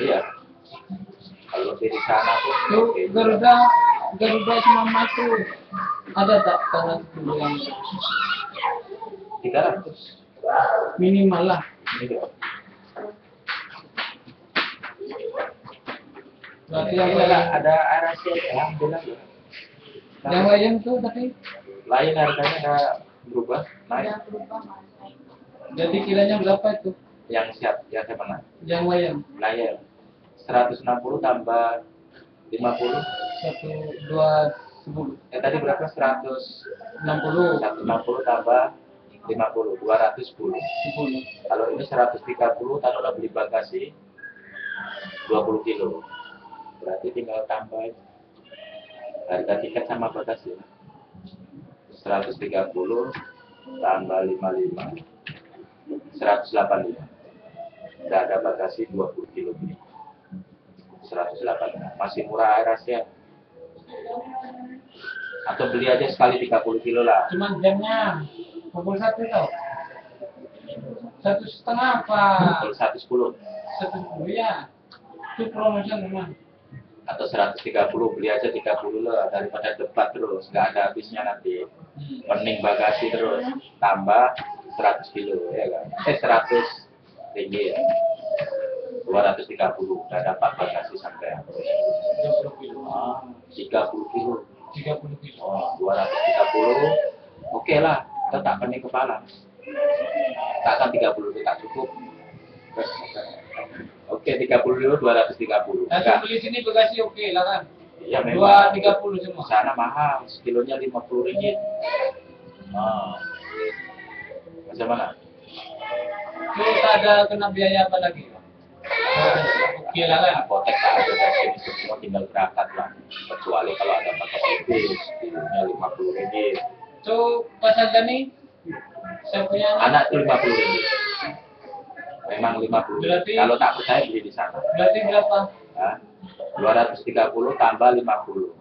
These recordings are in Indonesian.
Iya. Kalau di sana pun Tuh oke. Garuda Garuda sama emas tuh ada tak tanggal sepuluh yang 300. minimal lah. Iya. Berarti yang lain, ada Arasia ya, bilang ya. yang lain tuh tapi lain harganya nggak berubah, naik. jadi kiranya berapa itu? Yang siap, yang saya mana? Yang lain Lain. 160 tambah 50. satu dua sepuluh Eh tadi berapa? 100 enam puluh 160 tambah 50, 210. sepuluh. Kalau ini 130, taruhlah beli bagasi 20 kilo. Berarti tinggal tambah harga tiket sama bagasi. 130 tambah 55 185. Tidak ada bagasi 20 kilo beli. 185. Masih murah Airasia. Atau beli aja sekali 30 kilo lah. Cuman jamnya pukul satu tau. Satu setengah apa? Kalau 110 Satu sepuluh ya. Itu promotion memang. atau 130 beli aja 30 lah daripada debat terus nggak ada habisnya nanti Hmm. mending bagasi terus tambah 100 kilo ya kan eh 100 ringgit 230 udah dapat bagasi sampai 20 kilo. ah, 30 kilo 30 kilo. oh 230 oke lah kita tak pening kepala takkan 30 itu tak cukup oke 30 kilo 230 Nah, beli sini bagasi oke lah kan? ya memang Dua tiga puluh semua. sana mahal sekilonya 50 ringgit ah. bagaimana Itu tak ada kena biaya apa lagi? Oke lah kan? apotek semua tinggal berangkat lah kecuali kalau ada pakai bis kilonya 50 ringgit Itu pas aja nih, saya punya anak. anak itu 50 ringgit memang 50 Berarti- kalau tak percaya beli di sana Berarti berapa? Hah? 230 tambah 50 280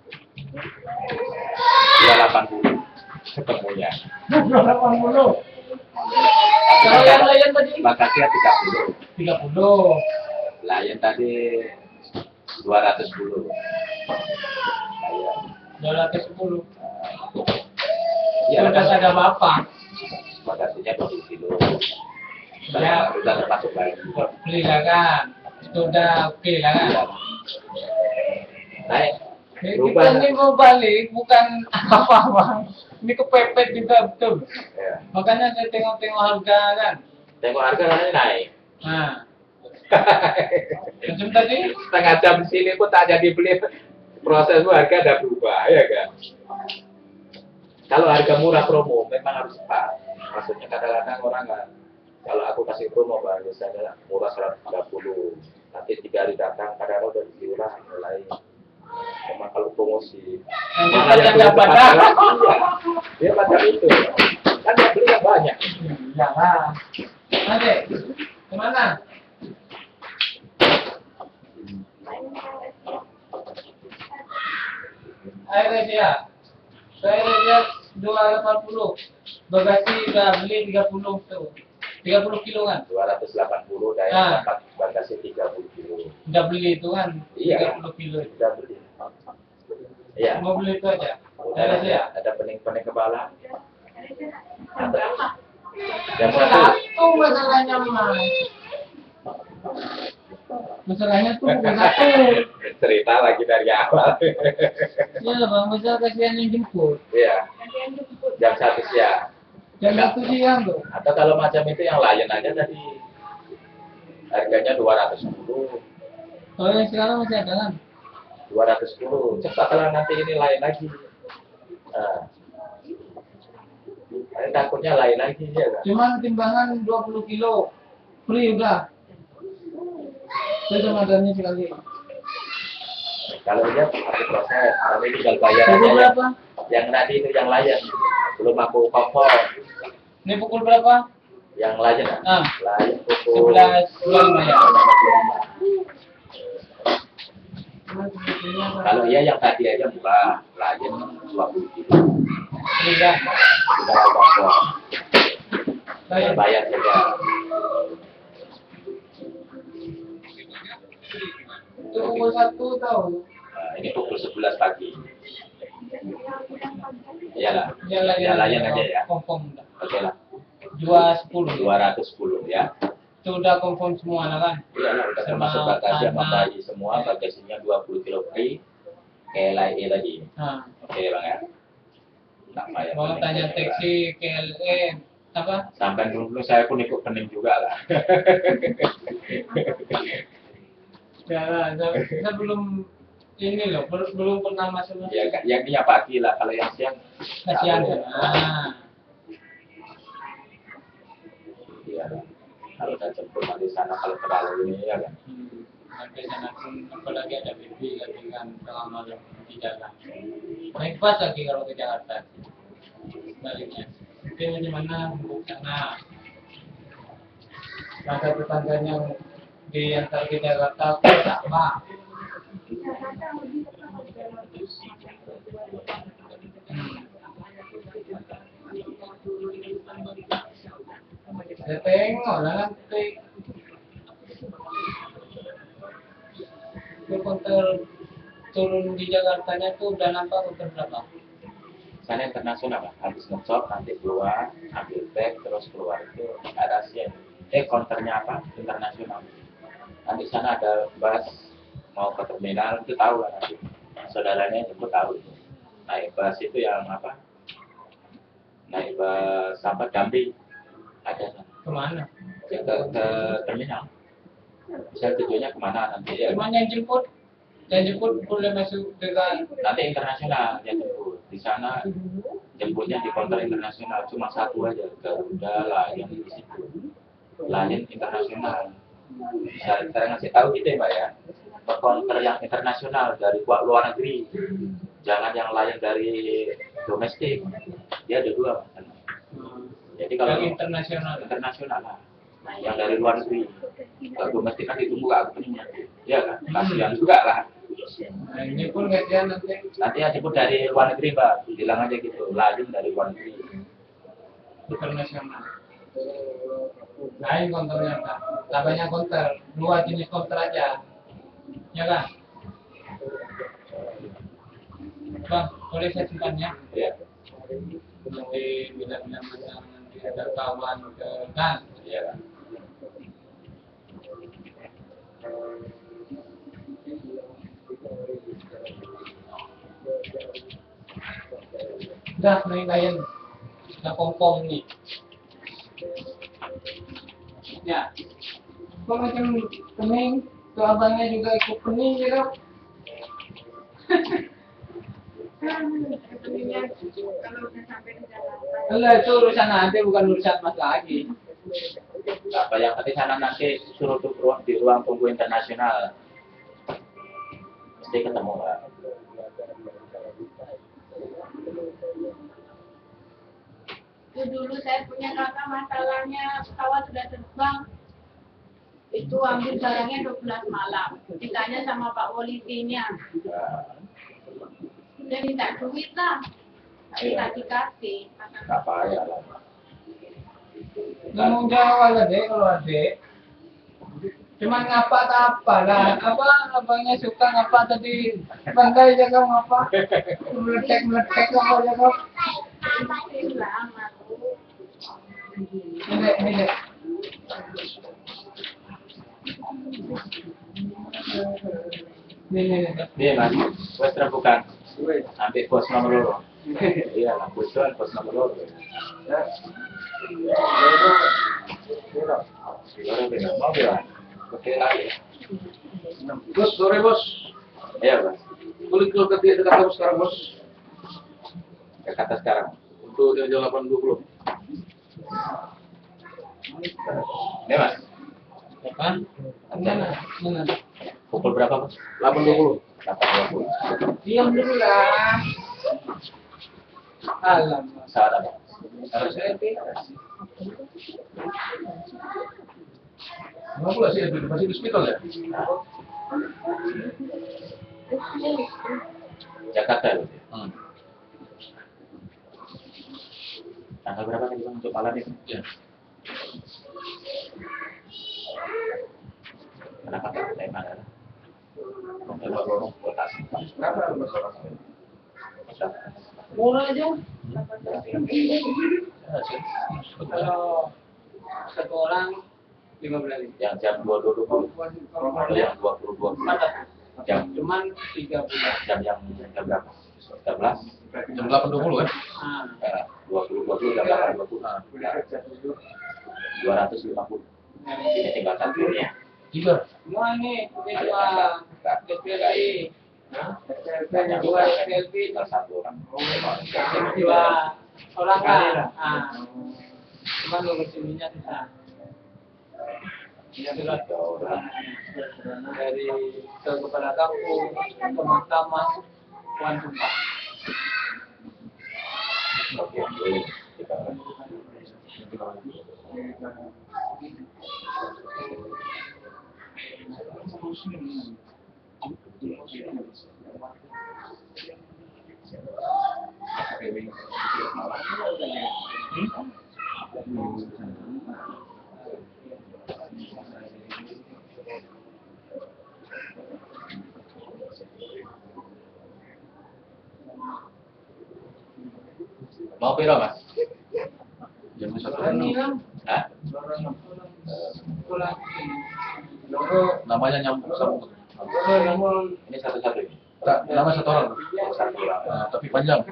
ketemunya 280. Kalau yang lain tadi bagasinya 30 30. lain tadi 210 lain 210. Iya, Sudah ada apa-apa. bagasinya 20 kilo Ya. udah termasuk lagi Beli kan? Itu udah oke lah kan? naik Eh, Berubah. Kita ini mau balik bukan apa-apa. Ini kepepet juga betul. ya. Makanya saya tengok-tengok harga kan. tengok harga nanti naik. Nah, macam tadi? Setengah jam sini pun tak jadi beli. Proses harga ada berubah ya kan? Kalau harga murah promo memang harus cepat maksudnya kadang-kadang orang nggak kalau aku kasih promo bang misalnya murah 130 nanti tiga hari datang kadang-kadang udah diulang mulai memang kalau promosi cepat kalah, iya. dia macam itu kan yang beli yang banyak Ya lah. Nanti, ke mana? Airnya dia. Saya lihat 280. Bagasi udah beli 30 tuh. 30 kilo kan? 280 dan Ah. dapat bagasi 30 kilo Udah beli itu kan? Iya. 30 kilo. udah beli iya Mau beli itu aja. Ada, dia. ada pening-pening kepala. Ada. Yang satu, Satu masalahnya mah. Masalahnya tuh bukan satu. cerita lagi dari awal. Ya bang, masalah kasihan yang jemput. Iya. Jam satu siang. Jam satu siang tuh. Atau kalau macam itu yang lain aja tadi harganya 210. Kalau yang sekarang masih ada kan? 210. Cepatlah nanti ini lain lagi. Nah. Ini takutnya lain lagi ya kan. Cuman timbangan 20 kilo. Free udah. Saya cuma adanya sekali. Kalau dia harus proses, nanti tinggal bayar aja. Yang, berapa? yang tadi itu yang lain. Belum aku kopor. Ini pukul berapa? Yang lain, Ah. lain pukul 11 bulan ya. Kalau iya yang tadi aja murah, lain 20 kilo. Tidak. Sudah kompor, Saya bayar saja. Itu pukul satu tahu. Nah, ini pukul 11 pagi. Iyalah. Jalan Ya, layan aja ya. Confirm udah. Oke lah. Dua sepuluh. 210 ya. Itu udah confirm semua lah kan? Iya udah Sama termasuk bagasi sama bayi semua, bagasinya 20 kilo free. LIE tadi. Nah, Oke bang ya. Tak payah mau tanya taksi KLE apa? Sampai dulu saya pun ikut pening juga lah. Ya lah, saya, saya belum ini loh, belum, belum pernah masuk. ya yang ini pagi lah, kalau yang siang Kasihan ya. Nah, Kalau saya jemput nanti sana kalau terlalu ini ya kan. hmm, sana pun apalagi ada baby lagi kan malam di jalan. Naik bus lagi kalau ke Jakarta. Baliknya. Itu di mana? Di sana. Ada tetangganya di antar ke Jakarta, sama. Ya tengok lah nanti. Konter turun di Jakartanya tuh udah nampak berapa? Sana internasional lah, habis ngecop nanti keluar, ambil bag terus keluar itu ada siang. Eh konternya apa? Internasional. Nanti sana ada bus mau ke terminal itu tahu lah nanti. Saudaranya itu tahu. Naik bus itu yang apa? Naik bus sampai Damri ada. Ke mana? Ya, ke, ke terminal. Saya tujuannya ke mana nanti ya? Cuman yang jemput, yang jemput boleh masuk dengan Nanti internasional yang jemput. Di sana jemputnya di konter internasional cuma satu aja Garuda Lion di situ Lion internasional saya, saya ngasih tahu gitu ya mbak ya ke konter yang internasional dari luar luar negeri jangan yang lain dari domestik dia ada dua Mas. Jadi kalau yang internasional. internasional lah yang dari luar negeri kalau domestik kan ditunggu gak ketemunya ya kan kasihan juga lah Nah, ini pun kasihan nanti. nanti yang jemput dari luar negeri mbak bilang aja gitu Lion dari luar negeri internasional. Lain konternya kan. Tak banyak konter, dua jenis konter aja. Ya kan? Bang, boleh saya simpannya? ya Nanti bila-bila masa nanti ada kawan ke kan. ya kan Dah, naik layan. Dah kompong nih. Ya. Kok macam pening? Tuh abangnya juga ikut pening gitu. Sebenarnya kalau udah sampai di Jakarta Enggak, itu urusan nanti bukan urusan mas lagi. apa yang penting sana nanti suruh tuh ruang di ruang tunggu internasional. Mesti ketemu itu dulu saya punya kakak masalahnya pesawat sudah terbang. Itu ambil barangnya 12 malam. Ditanya sama pak polisinya Dia minta duit lah tapi Iya. tak dikasih nggak payah lah Ngomong Jawa lah deh kalau adek. Cuman ngapa tak apa lah. Apa abangnya suka ngapa tadi bangkai jaga ngapa. Meletek meletek apa jaga. Masih lama tuh Ini ini. Ini ini. iya mas wes terbuka sampai pos nomor loro iya lah pos dua, pos nomor loro lagi Bos, sore bos. iya mas Boleh ke dekat dekat kamu sekarang bos. ke kata sekarang Untuk jam 8.20. ini mas Kapan? Mana? Mana? pukul berapa 8.20. delapan dua puluh Diam dulu lah. Alamak. saat apa Harus Kenapa pula sih masih di hospital ya? Jakarta Hmm. tanggal berapa tadi bang untuk malam itu Ya. kenapa tema adalah Murah aja. Kalau satu orang lima belas. Yang jam dua dua puluh, yang dua puluh dua puluh, jam Cuman tiga bulan. jam yang jam berapa? Jam belas. Jam 8.20 kan? Ah, Dua puluh dua puluh jam delapan dua puluh. Nah, Dua ratus lima puluh. Ini tinggal satunya. Tiga. semua ini ini dua SPLP. Banyak Dua. SPLP. Tinggal satu orang. Ini dua orang kan. Ah. Cuman lulus ininya susah. Ya sudah Tiga orang. dari ke kepala kampung ke mahkamah Tuan Sumpah. Oke, boleh. Tiga orang. Mau piro mas? Jam satu. Ini kan Hah? pulang Namanya nyambung sambung. Ini satu-satu ini. Tak, nama satu orang. Nah, tapi panjang.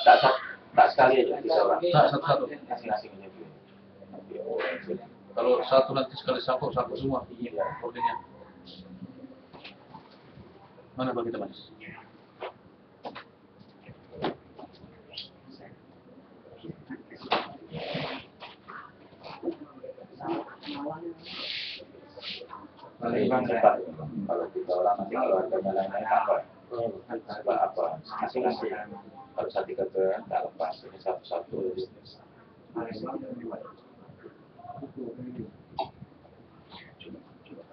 Tak tak tak sekali aja bisa orang. Tak, satu-satu. Masing-masing. Kalau satu nanti sekali satu, satu semua. Iya. Ordernya. Mana bagi teman? Cepat. Kalau tiga orang nanti kalau harganya lain-lain apa? Apa apa? Masing-masing. Kalau satu tiga ke tak lepas. Ini satu-satu.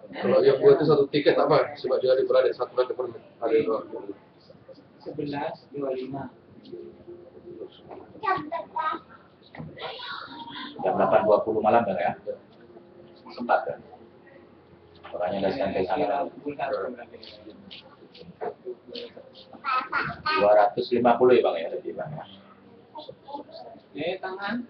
Kalau yang buat itu satu tiket apa? Sebab dia ada berada satu nanti per ada dua. Sebelas dua lima. Jam delapan dua puluh malam kan ya? Sempat kan? Orangnya dari sampai sana. Dua ratus lima puluh ya bang ya tadi bang ya. Tangan.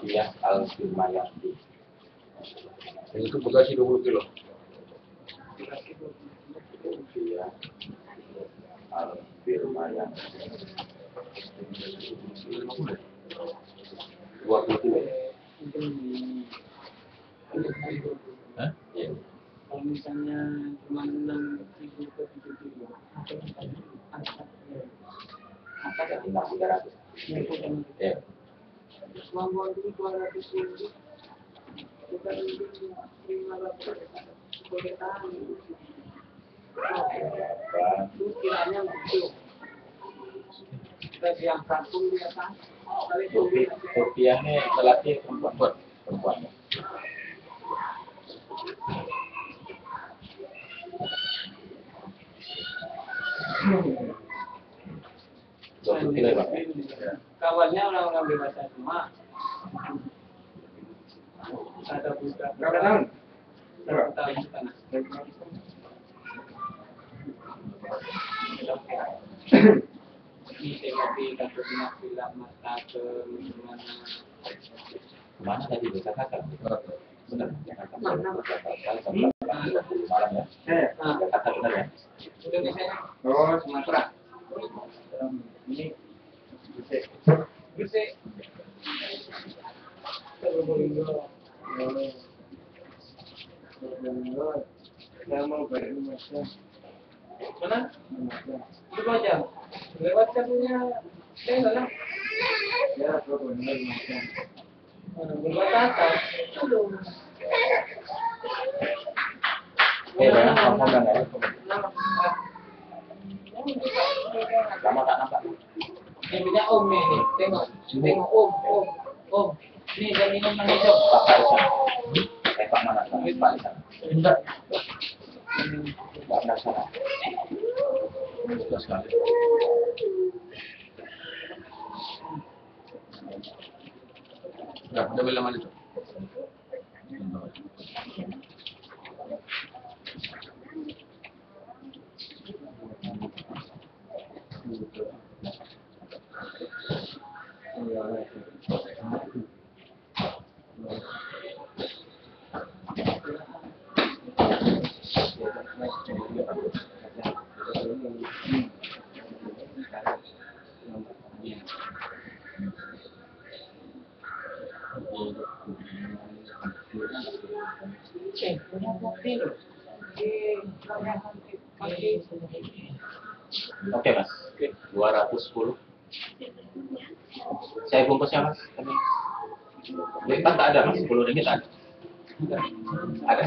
Rupiah al Firmayandi. Yang itu bagasi 20 kilo. Al. Dua puluh dua. Hah? Iya. Kalau misalnya cuma enam ribu ke tujuh ribu. Ya. Dua ratus ribu, kita lima ratus, boleh tahan. Itu yang kampung biasa, kali itu Rupi- Rupiah ini lelaki perempuan perempuan. Dua puluh kilo ya. Ya? Kawannya orang-orang dewasa semua. Ada buka. Berapa tahun? Satu tahun setengah. Ini seperti kasus film mata ke mana Ke mana tadi bisa kakak? Benar, Jakarta. Jakarta malam ya. Jakarta benar ya. Indonesia Oh, Sumatera. ini Saya mau balik rumahnya. mana itu aja lewat punya saya nggak lah Ya, Probolinggo rumahnya. berbatasan aduh Eh, banyak ngomong kan ya. Lama tak nampak. Punya om nih, nih. tengok, tengok om, om, om. Nih jaminan yang hijau. Bapak di sana. Eh, Pak mana? Pak. Enggak. Pak sana. Sudah sekali. Enggak, udah bilang tuh. Eh, punya bukti loh. Eh, pakai Oke mas, 210. Saya bungkusnya mas. Tadi. Lipat tak ada mas, 10 ringgit ada. Ada.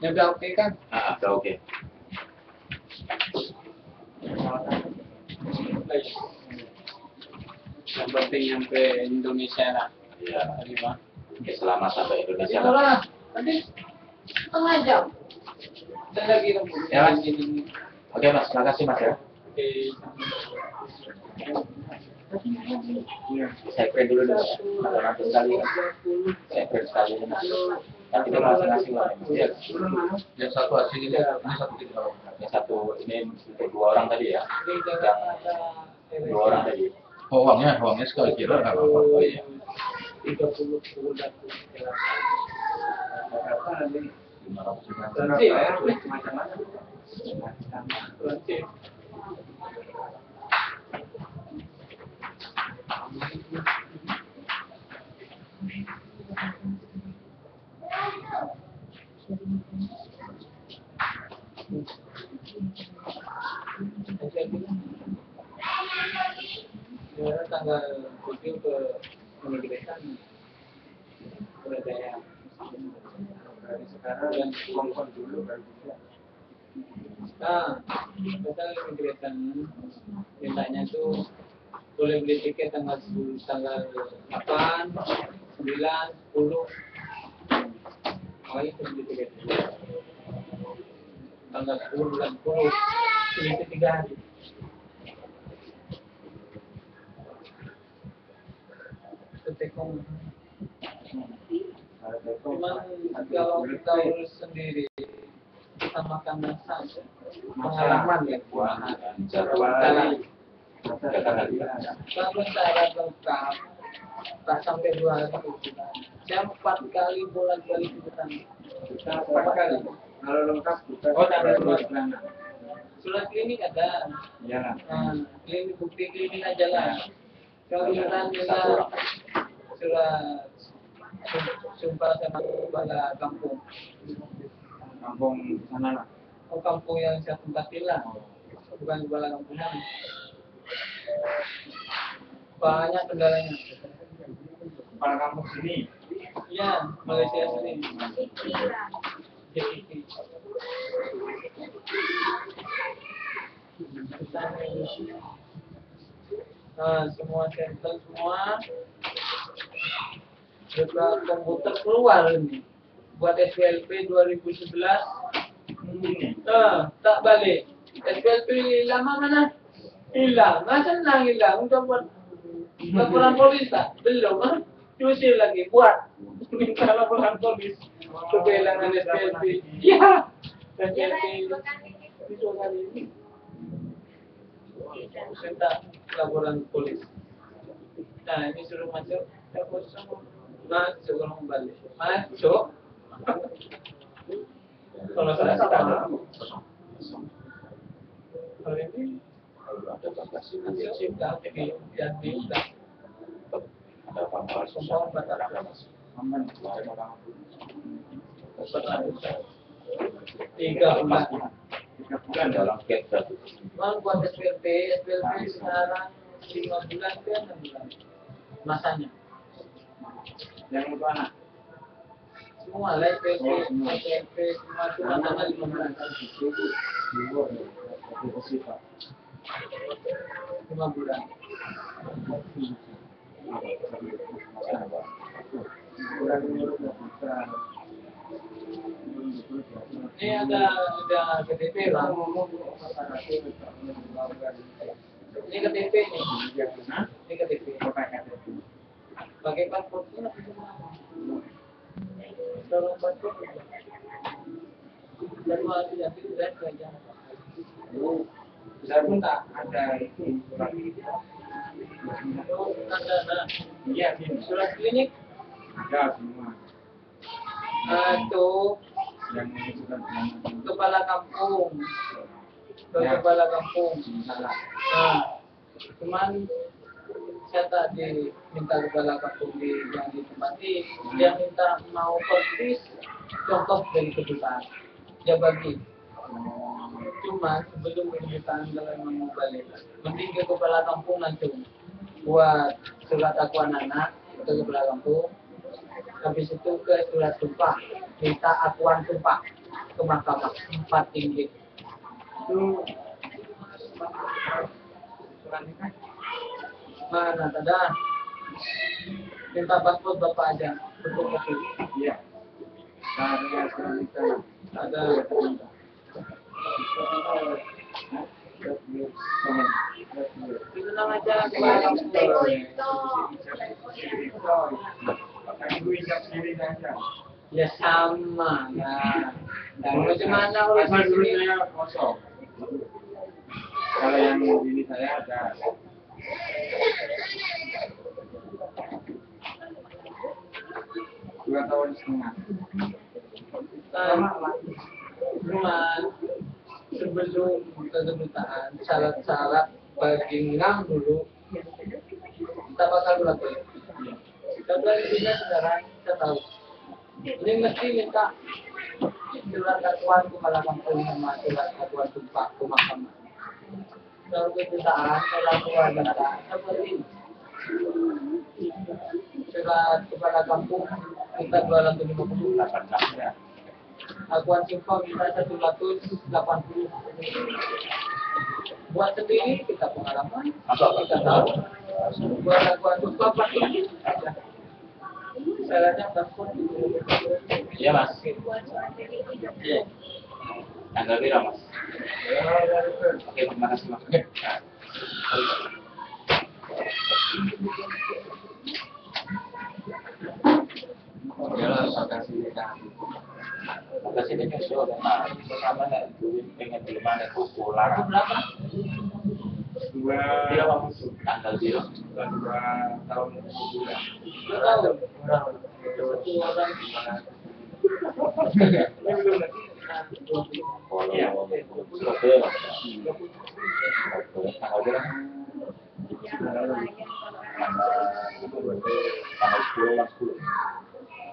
Ya udah oke kan? Ah, udah oke. Yang penting nyampe Indonesia lah. Iya. Terima. Oke, selamat sampai Indonesia. Ya lah, nanti Setengah jam. saya lagi nunggu. Ya, Mas. Oke mas, makasih mas ya. Oke. Saya print dulu nanti sekali. Saya print sekali. Nanti kita masing-masing lah. Iya. Yang satu asing ini, ini satu tiga orang. Yang satu ini untuk dua orang tadi ya. Ada Dua orang tadi. Oh, uangnya, uangnya sekali kira nggak apa-apa. Oh iya. 30 bulan. Berapa nanti? 500 juta. Nanti lah ya. Macam-macam. Tanggal 7 ke pemilihan Surabaya. Dari sekarang kongkong dulu baru bisa. Nah, kita immigration mintanya tuh boleh beli tiket tanggal 10, tanggal 8, 9, 10. Beli tiket. Tanggal 10 bulan 10, selisih 3 hari. Itu take home. Cuman kalau kita urus sendiri, kita makan. Pengalaman ya, Jalan. Jalan. Kalau syarat lengkap, tak sampai dua bulan. Saya empat kali bolak balik ke sana. Empat kali. Kalau lengkap bukan Oh, tak ada surat surat. klinik ada. Lah. Nah, klinik bukti klinik aja lah. Kalau minta orang. surat sum- sumpah sama kepala kampung. Kampung sana lah. Oh, kampung yang saya tempatin lah. Bukan kepala kampung. Banyak kendalanya. Kepala kampung sini. Ya, Malaysia sini. Pikiran. JKT. Nah, semua sampel semua juga komputer keluar ini buat SPLP 2011 nah, tak balik SPLP lama mana hilang nggak senang hilang udah buat laporan polis tak belum ah cuci lagi. Buat. Minta laporan polis. Kehilangan SPLP ya SPLP itu hari ini minta laporan polis. Nah ini suruh masuk. Ya kosong masuk kalau balik. Masuk. Kalau saya hari ini udah Ada Aman. Kemarin orang tiga bulan tiga bulan dalam. gap satu. Mal buat SPLP, SPLP sekarang lima bulan ke enam bulan masanya. Yang untuk anak. semua lah SMP, SMP, semua surat tanggal 15. Lima bulan. Ini ada ada KTP lah. Ini KTP nih. Ini KTP. Kalau paspor. Dan wajib jadi sudah kerja. Saya pun tak ada itu Iya. Surat klinik ada semua itu yang surat kepala kampung. Ya. kepala kampung. salah. Nah, cuman saya tadi minta kepala kampung di yang ditempati, dia minta mau persis contoh dari kedutaan. Dia bagi. Cuma sebelum kedutaan kalau memang mau balik, mending ke kepala kampung langsung buat surat akuan anak ke kepala kampung. Habis itu ke surat sumpah, minta akuan sumpah ke mahkamah empat tinggi. Itu Mana ada? Minta paspor bapak aja. Betul betul. Iya. Ada. Ada. Itu aja. Ya sama ya. Dan bagaimana kalau saya kosong. Kalau yang ini saya ada. Dua tahun setengah. Cuman sebelum kedutaan syarat-syarat bagi ngam dulu kita bakal berlaku kita belajarnya sekarang kita tahu ini mesti minta surat dakwaan kepala kampung sama surat dakwaan sumpah ke mahkamah kalau kedutaan kalau keluarga seperti ini. surat kepala kampung kita 250 ya. Akuan simpang kita 180 Buat sendiri kita pengalaman Kita tahu Buat akuan simpang pasti Syaratnya paspor Iya mas. Iya. Tanggal berapa mas? Oke terima kasih mas. Nah. Ya lah, kasih Maka sini nyusul nah sama nih dulu pengen ada kukulan. Itu berapa? Dua Berapa musuh? Tanggal biru. dua tahun sebulan. Dua tahun orang mas. Tanggal? Tanggal tanggal sepuluh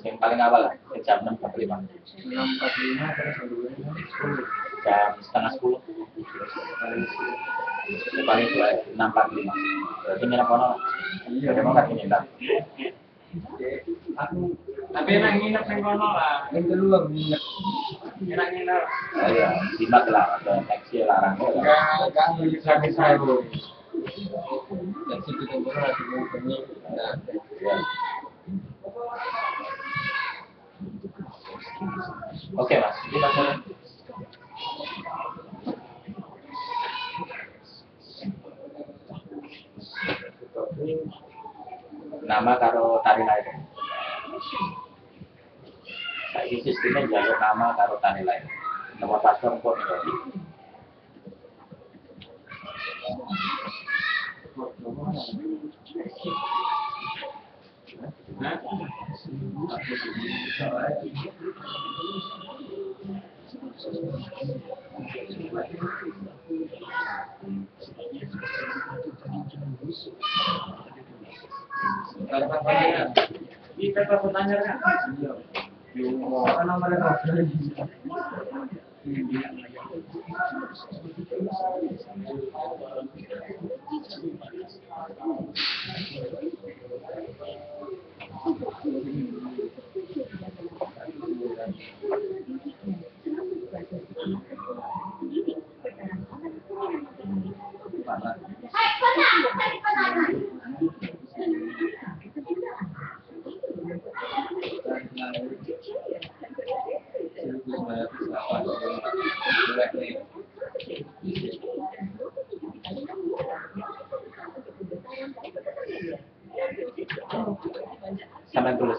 Yang paling awal lah, jam enam empat lima. enam empat lima terus. Jam setengah sepuluh. Paling Yang paling tua enam empat lima. Berarti nginep kono. Iya. Mau kasih. Aku tapi enak nginep yang kono lah. Yang kedua nginep. Enak nginep. Oh iya, simak lah. Ada taksi larang. Enggak enggak bisa bisa. Dan situ kan baru yang bunyi. Oke mas, ini mas. Nama karo tari lain. Saiki sistemnya jalur nama karo tari lain. Paspor kok nih. Nah, Kata saya, Kita kan pertanyaan apa namanya? Sampai tulis.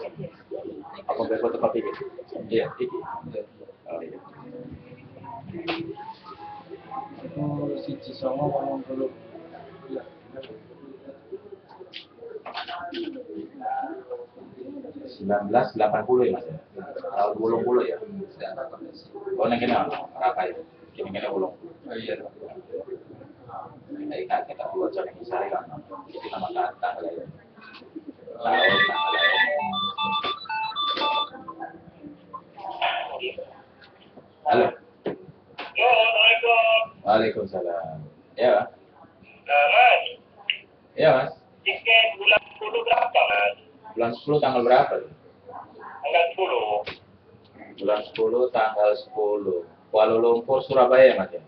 Apa gue fotokopi gitu? Iya, iki. Oh, iya. Oh, siji songo ngomong dulu. Iya. 1980 ya mas ya? Tahun bulung puluh ya? Oh, ini kena apa ya? Kini kena bulung. Oh iya. Dari kak kita buat jadi misal kan, itu nama kata ya. Tanggal ya. Halo. Assalamualaikum. Waalaikumsalam. Ya. Nah, Mas, Ya, Mas. tiket bulan 10 berapa, Mas? Bulan 10 tanggal berapa? Tanggal 10. Bulan 10 tanggal 10. Kuala Lumpur, Surabaya, Mas ya?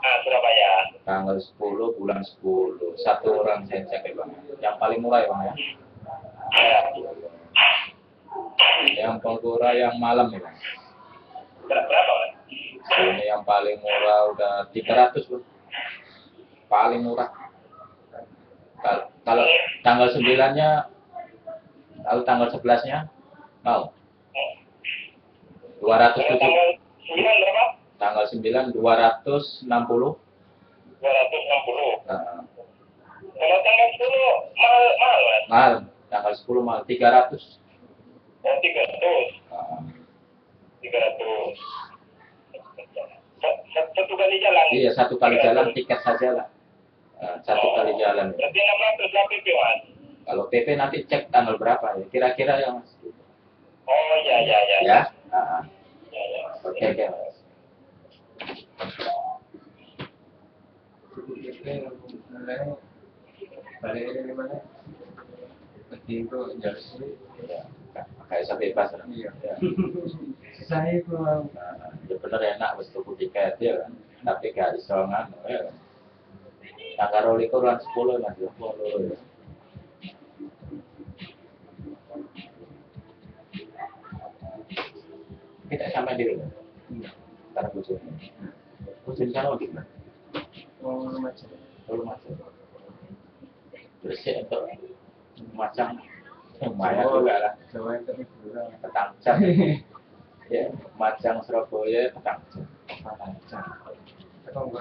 Ah, Surabaya. Tanggal 10 bulan 10. Satu orang saya cek ya, Bang. Yang paling murah ya, Bang ya? Ya. Yang paling murah yang malam ya, Bang. Ber- Berapa? Ini yang paling murah udah 300, Bang. Paling murah. Kalau, tanggal 9-nya kalau tanggal 11-nya mau 207 Kalau tanggal 9 berapa? tanggal 9 260 260. Nah, Kalau tanggal 10 mahal, mahal, Mas. mahal tanggal 10 mahal 300 Oh, 300. Nah, 300. Sa- sa- Satu kali jalan. iya satu kali 300. jalan tiket saja lah Nah, satu kali jalan ya. Berarti 600 lah PP, Mas. kalau PP nanti cek tanggal berapa ya kira-kira ya mas Oh, ya Nah, Ya, ya. Oke oke ya kayak saya bebas lah. Iya. ya. Saya kurang ya bener enak wis tuku tiket ya kan tapi gak iso nganu ya tanggal rolikur lan 10 mas ya loro ya kita sampai di rumah. Karena bujurnya bujurnya kan di mana mau macam Lalu macam bersih untuk macam lumayan juga lah. Jawa itu petang jam. Ya macam Surabaya petang jam. Petang jam. Kalau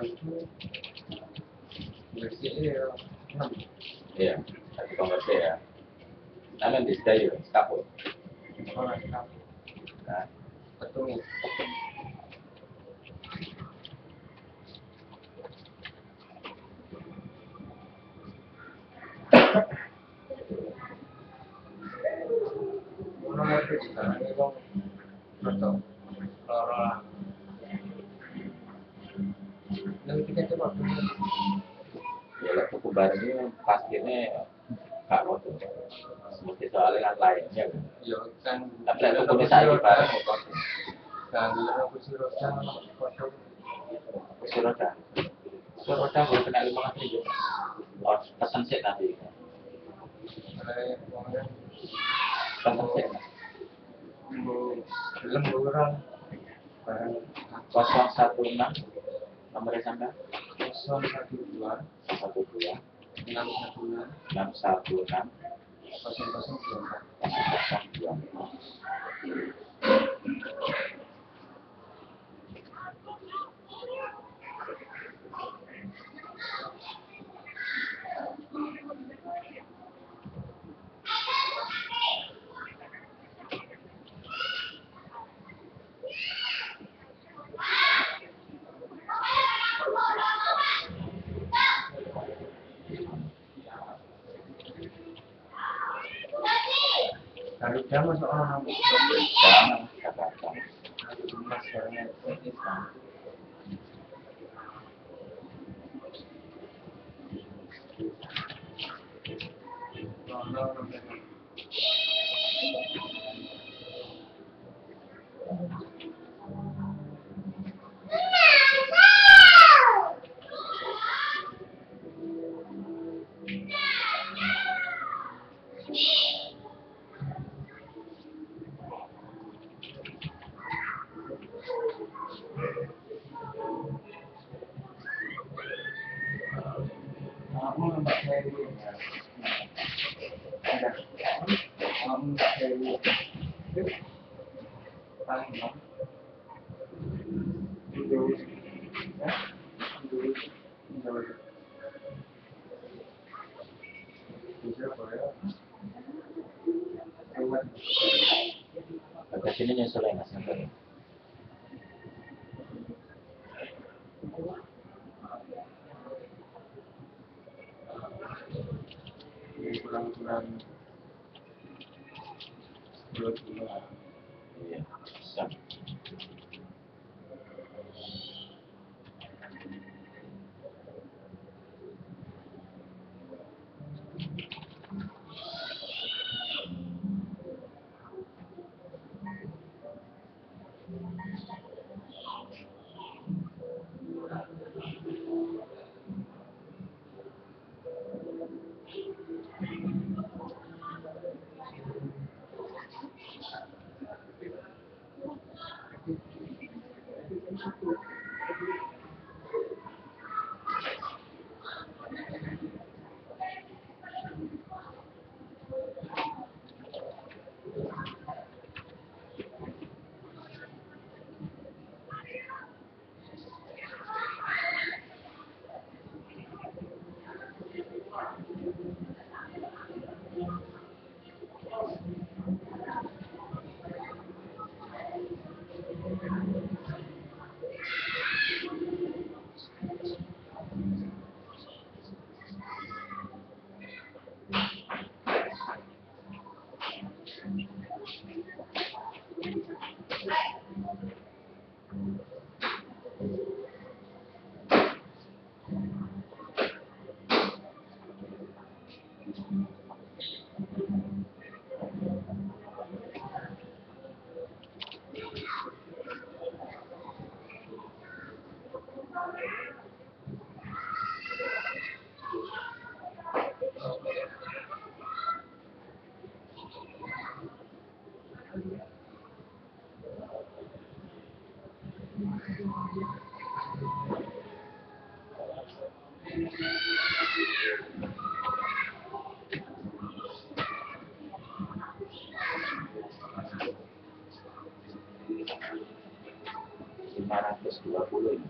ya. enam. Iya, satu konversi ya. Namun di sini ya, enam. Nah, Betul. Lalu kita coba ya barang ini pastinya tuh. Mesti soalnya kan lainnya. kan. Ya kan Tapi lah tuku ini saya barang mau kok. Kan dalam kursi roda foto Kursi roda. Kursi roda boleh kena lima ratus ribu. Oh, pesan sih nanti. mulai mulai Pesan sih. lemburan barang Kosong satu enam nomornya sampai kosong satu dua satu dua 616 0024 0024 Jogja masuk orang Jangan katakan. maskernya Islam. Kamu nggak lima ratus dua puluh ini.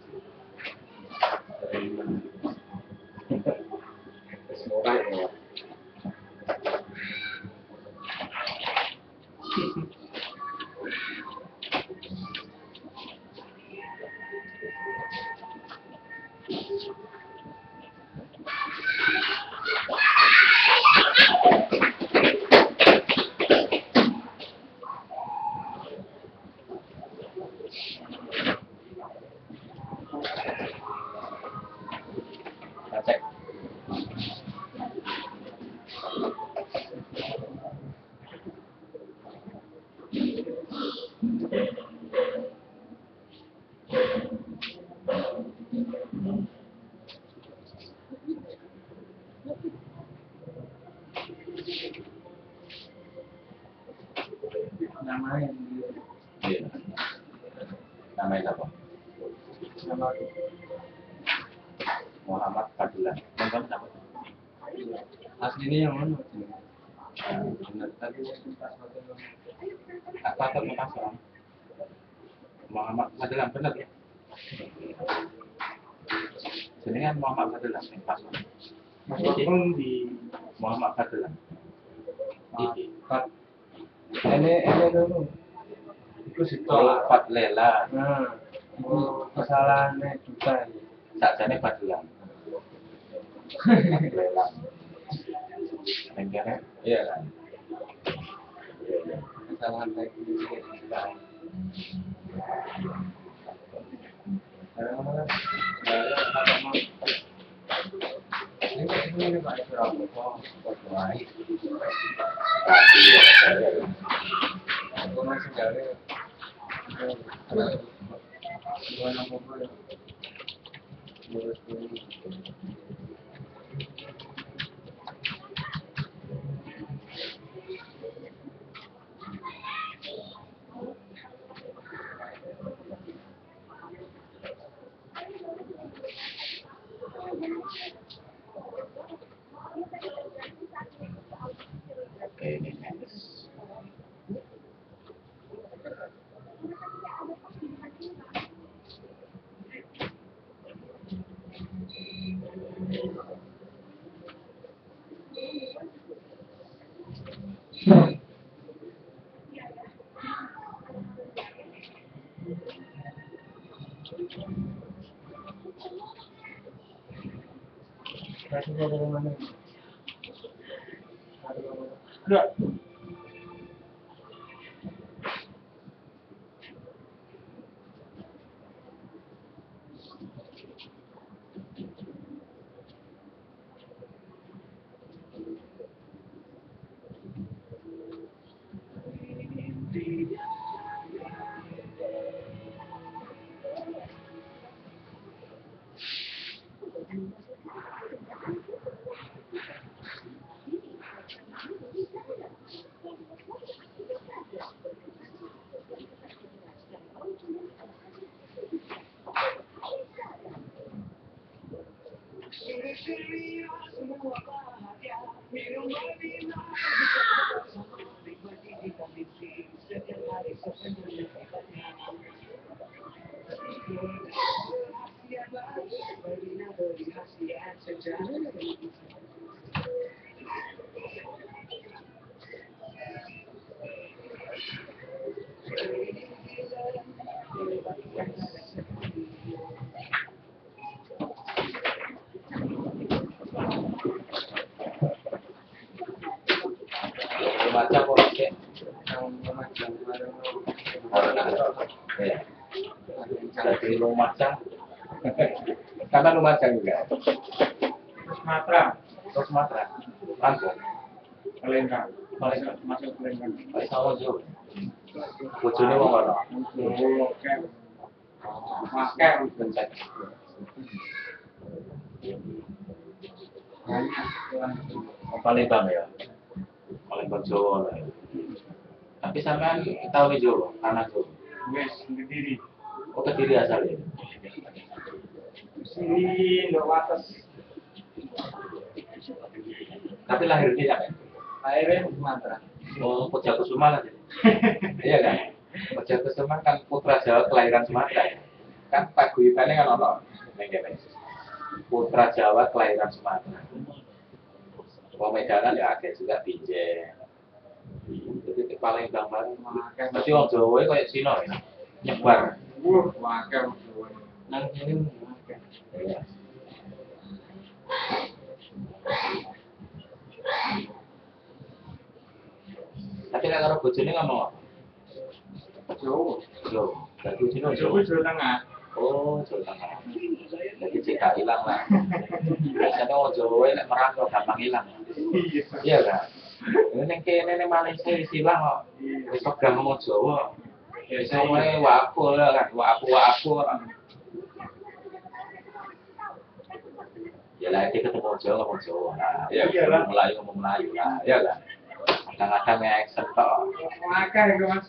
Aslinya yang mana? Benar tadi atau Makassar? Muhammad Fadilan benar ya? Sini kan Muhammad Fadilan yang pas. Mas di Muhammad Fadilan. Iki. Ini ini dulu itu si Oh, tolak Fadlela. nah itu kesalahannya juga ya Sakjane Fadilan. Fadlela. Kira, iya kan? Kesalahan baik ini sih kita. to live in a room. Jadi Lumajang. Karena Lumajang juga. Sumatera, Sumatera. Lampung. Palembang. Palembang masuk Palembang. Paling sama Jo. Bojone wong. Oke. Makan. Bencet. Oh, Palembang ya. Palembang Jawa lah. Tapi sampean tahu Jawa, tanah Jawa. Wes, berdiri. Oh, Kediri asalnya. Sini, wates. Tapi lahir di sana. Airnya Sumatera. Oh, Koja Kusuma lah. iya kan? Koja Kusuma kan putra Jawa kelahiran Sumatera. ya? Kan paguyubannya kan ono. Putra Jawa kelahiran Sumatera. Wong Medanan ya akeh juga Binjai. Jadi paling gampang. Berarti wong Jawa kayak Cina ya. Nyebar. Wah, wakil Nang ini wakil Tapi kalau karo bojone ngomong apa? Jowo. Jauh Jauh Jauh Jauh Jauh Jauh Tengah Oh, jauh tengah. Jadi hilang lah. Biasanya orang Jawa ini merantau gampang ilang. Iya lah. Ini yang kini ini Malaysia hilang kok. Besok gak mau Jawa. Biasanya wae wapo lah kan, wapo wapo. Ya lah, kita ketemu Jawa, ngomong Jawa lah. Ya, ya Melayu, ngomong Melayu lah. Ya lah. Kadang-kadang ya ya, Mas.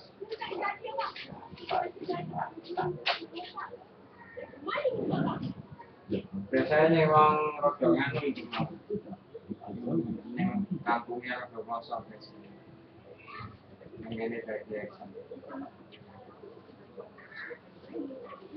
Biasanya wong rodongan iki. Kampungnya rodok kosong. yang ini dari action.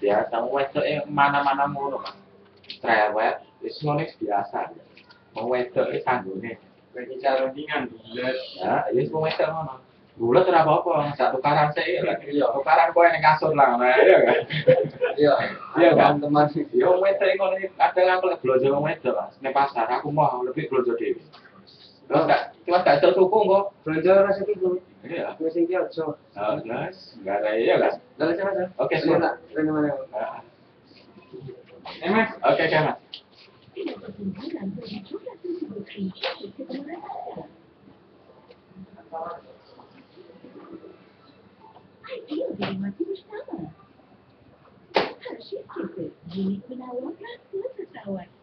Biasa wedok eh mana-mana ngono, Mas. Cerewet, wis ngono wis biasa. Wong wedok iki sanggone. Bagi cara ringan bulat. Ya, ya wis wong wedok ngono. Bulat ora apa-apa, sak tukaran sik ya. Tukaran kowe ning kasur lah, nah, iya kan? Iya. Iya, kan? teman Ya wong wedok iki ngono iki kadang aku lek belanja wong wedok, Mas. Ning pasar aku mau lebih belanja dhewe. Terus gak, cuma gak tersuku kok. belanja rasa itu. Iya. Aku sing ki ojo. Oh, nice. Enggak ada iya kan? Dalam sih? Oke, mana? Ah. Eh, Mas. Oke, oke, Mas. Ayo bersama. Pesawat.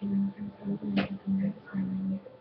自分の感想をどういうふうに考えてしまうのに。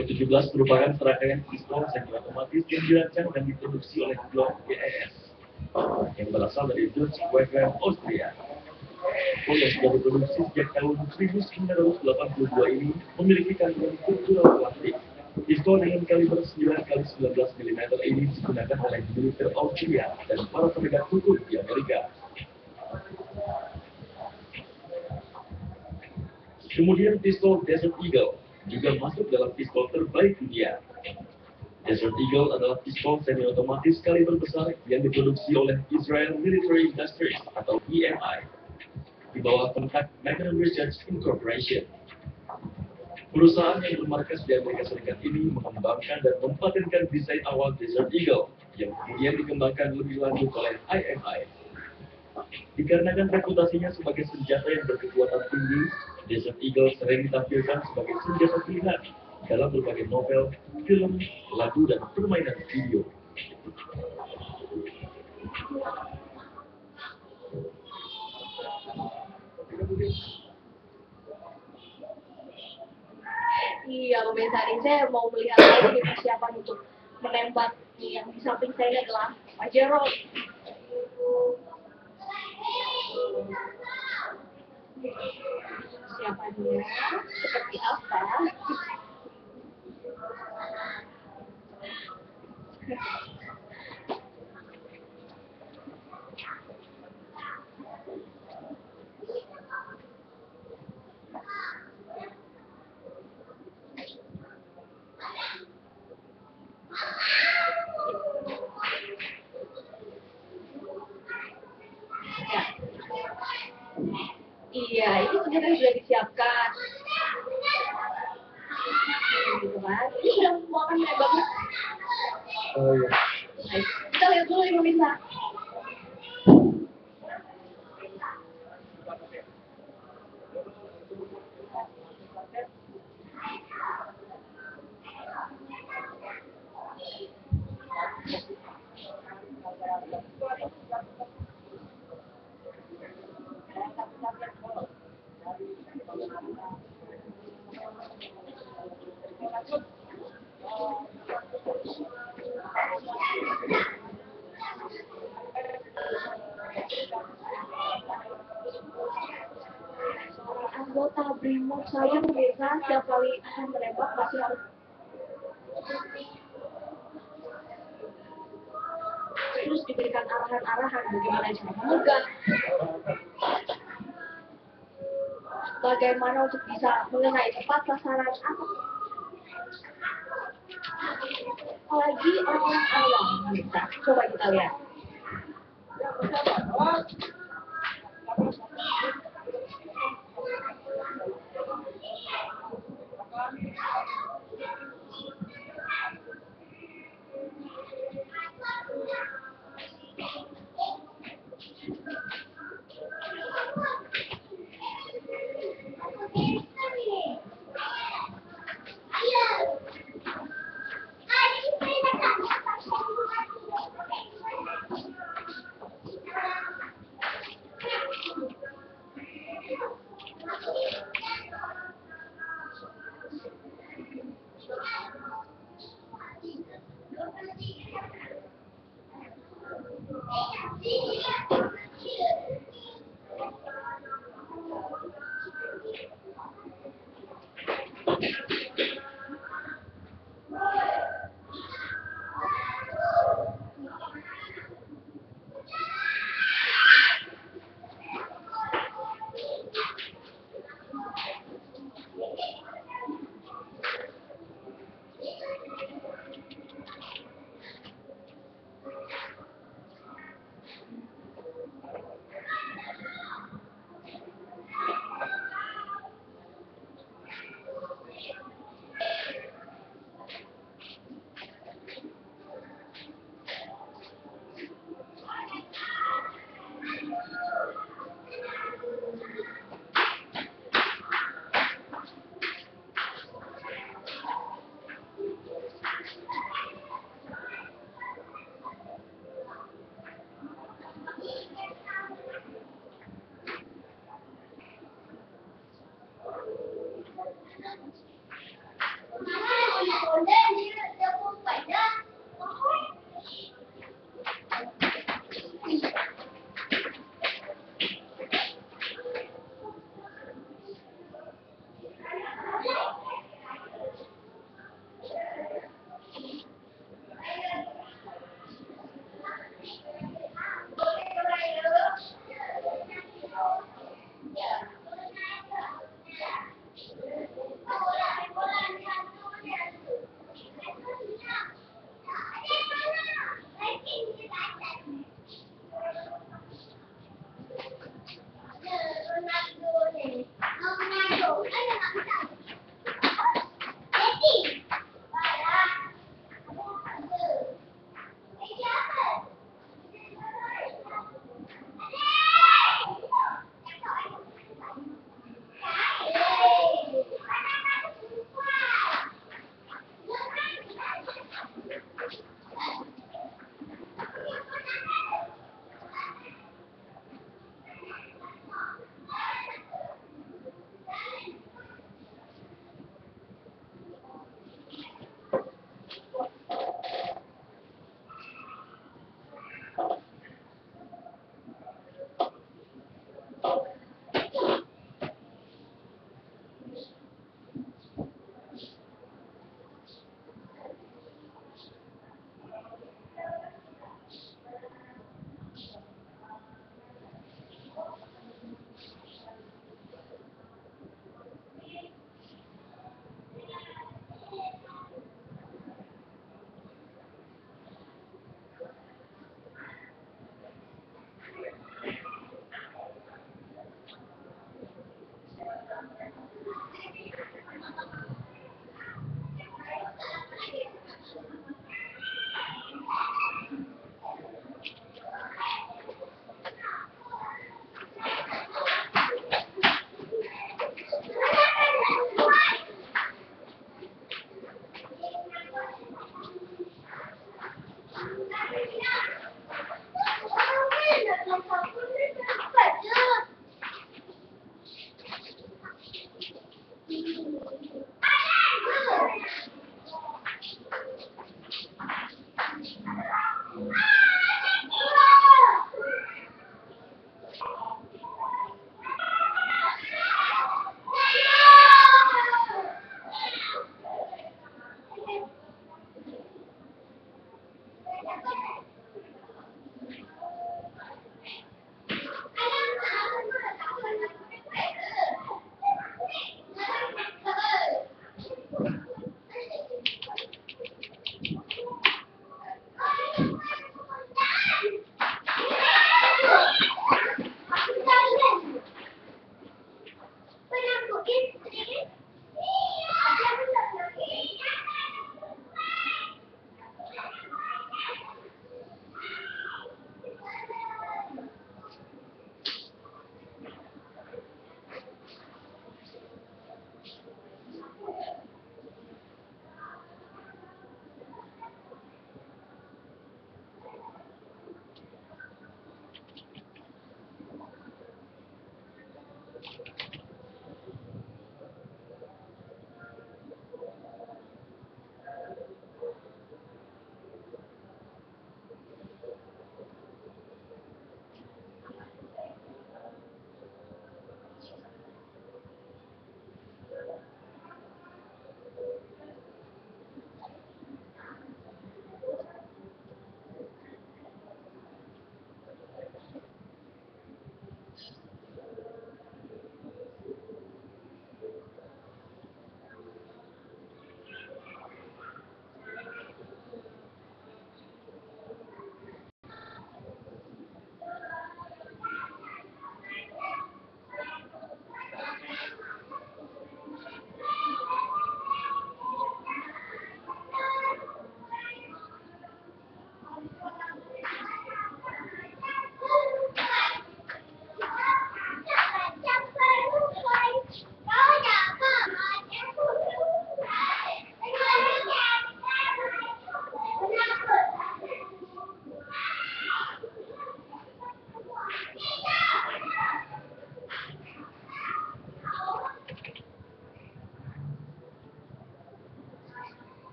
17 merupakan serangkaian pistol yang otomatis yang dirancang dan diproduksi oleh Glock GS yang berasal dari Dutch Austria. Film yang sudah diproduksi sejak tahun 1982 ini memiliki kandungan kultural plastik. Pistol dengan kaliber 9 x 19 mm ini digunakan oleh militer Austria dan para penegak hukum di Amerika. Kemudian pistol Desert Eagle juga masuk dalam pistol terbaik dunia. Desert Eagle adalah pistol semi-otomatis kaliber besar yang diproduksi oleh Israel Military Industries atau EMI di bawah kontrak Magnum Research Incorporation. Perusahaan yang bermarkas di Amerika Serikat ini mengembangkan dan mempatenkan desain awal Desert Eagle yang kemudian dikembangkan lebih lanjut oleh IMI. Dikarenakan reputasinya sebagai senjata yang berkekuatan tinggi, Desert Eagle sering ditampilkan sebagai senjata pilihan dalam berbagai novel, film, lagu, dan permainan video. Iya, pemirsa ini saya mau melihat lagi persiapan untuk menembak yang di samping saya adalah Pak Jero. Persiapannya seperti apa? Ya. Iya, ini senjata sudah disiapkan. Gitu kan. Ini sudah mau akan menembaknya. Oh iya. Baik, Kita lihat dulu nih pemirsa. Anggota BRIMOB saya pemirsa setiap kali akan menembak pasti harus terus diberikan arahan-arahan bagaimana cara menegak bagaimana untuk bisa mengenai tepat sasaran apa I E O I là miền tả cho bệnh từ à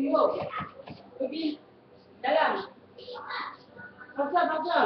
Uyup. Pergi dalam. Pasal, pasal.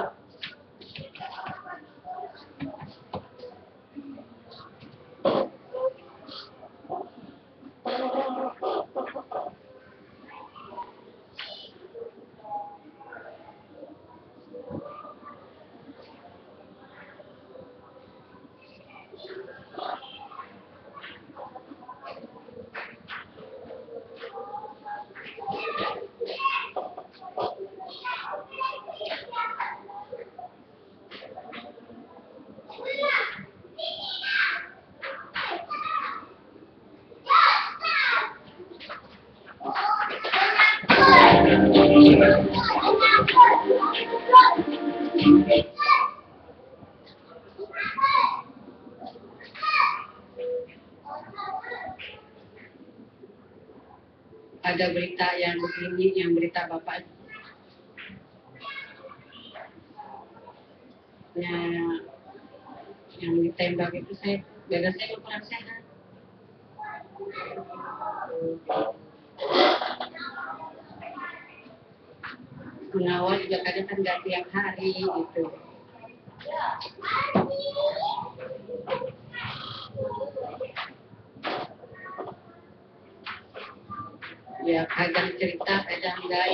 Ada berita yang begini, yang berita bapak. Ya, yang ditembak itu saya beda saya kurang sehat. Mengawal juga kadang kan nggak tiap hari gitu kadang cerita kadang enggak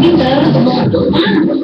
你们。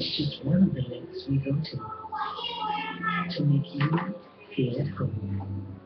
It's just one of the lengths we go to to make you feel at home.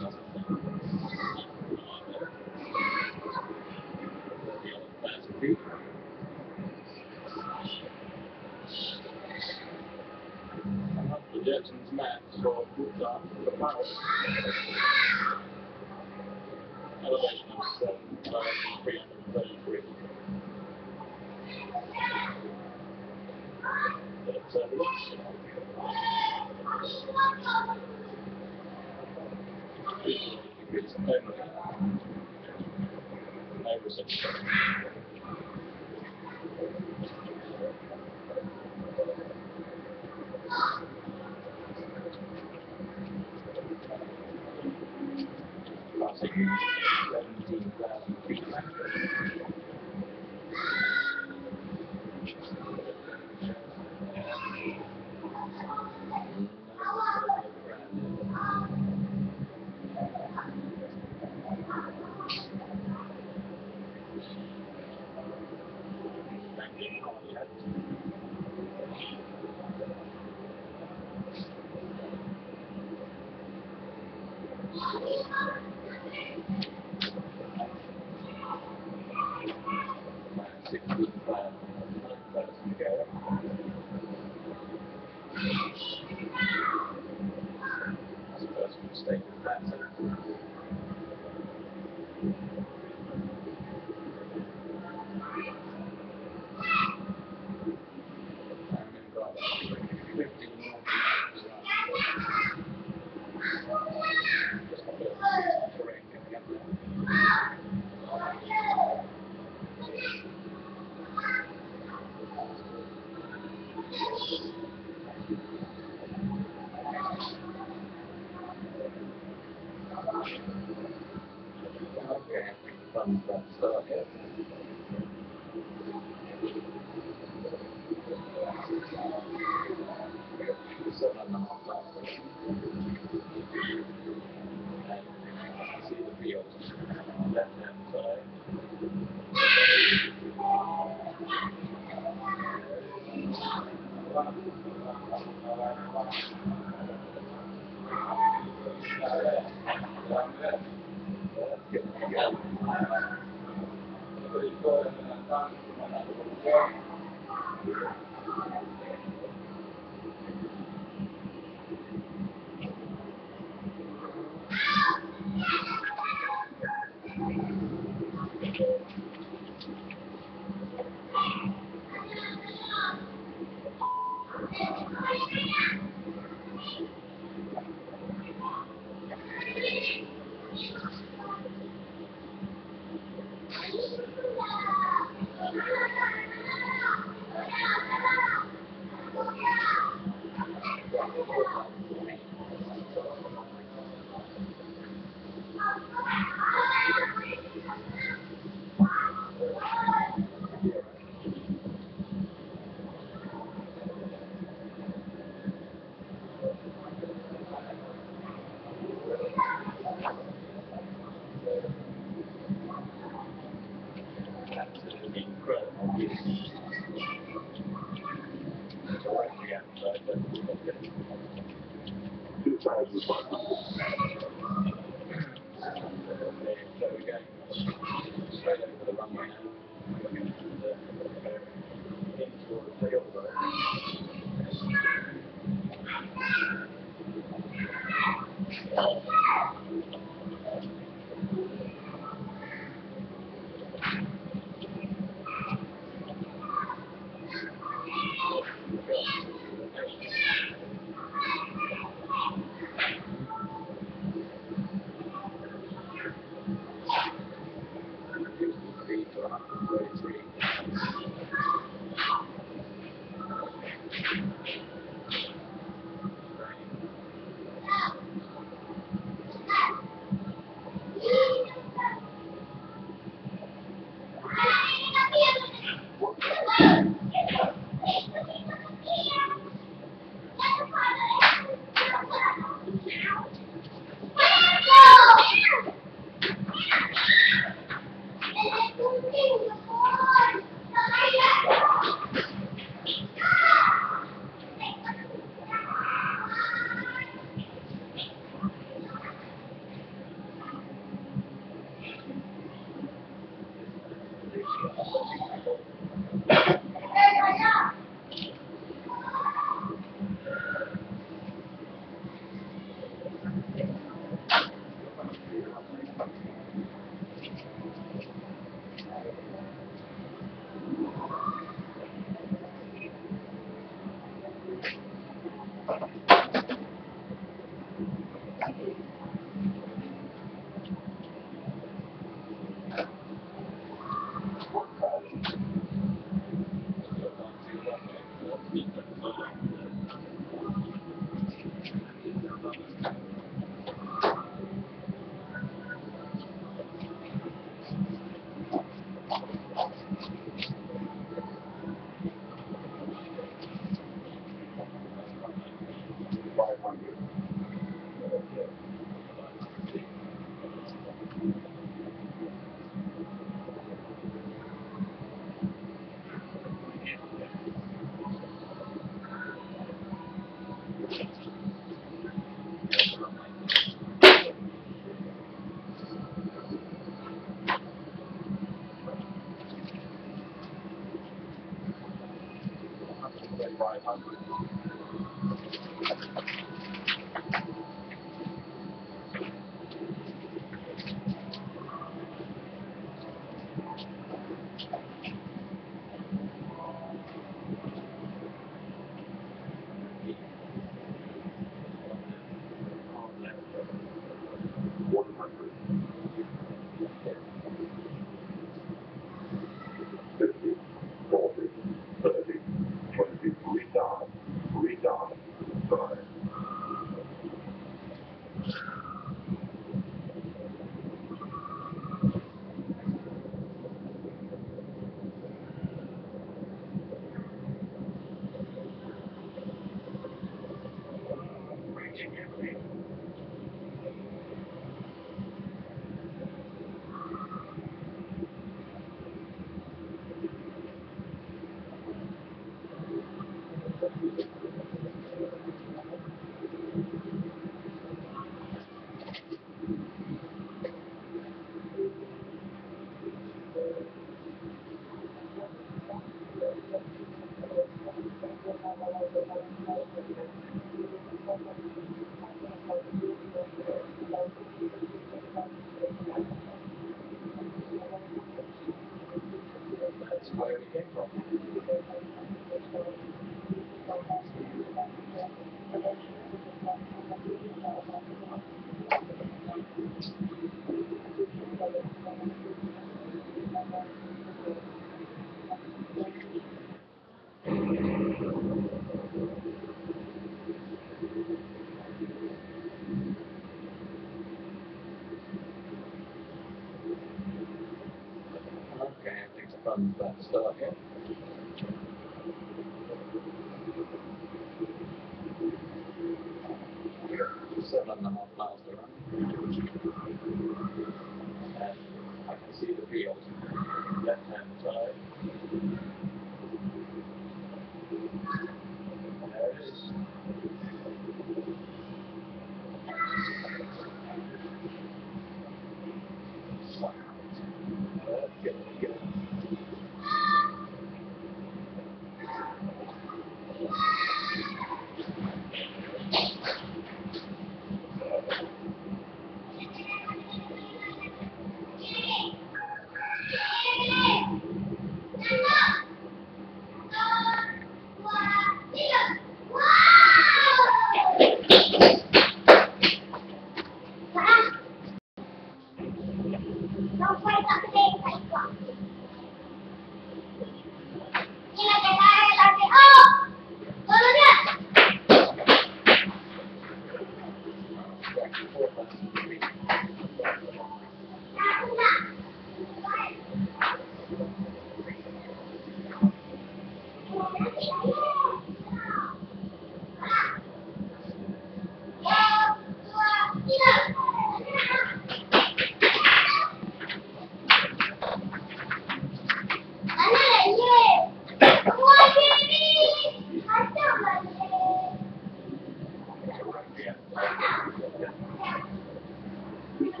Jadi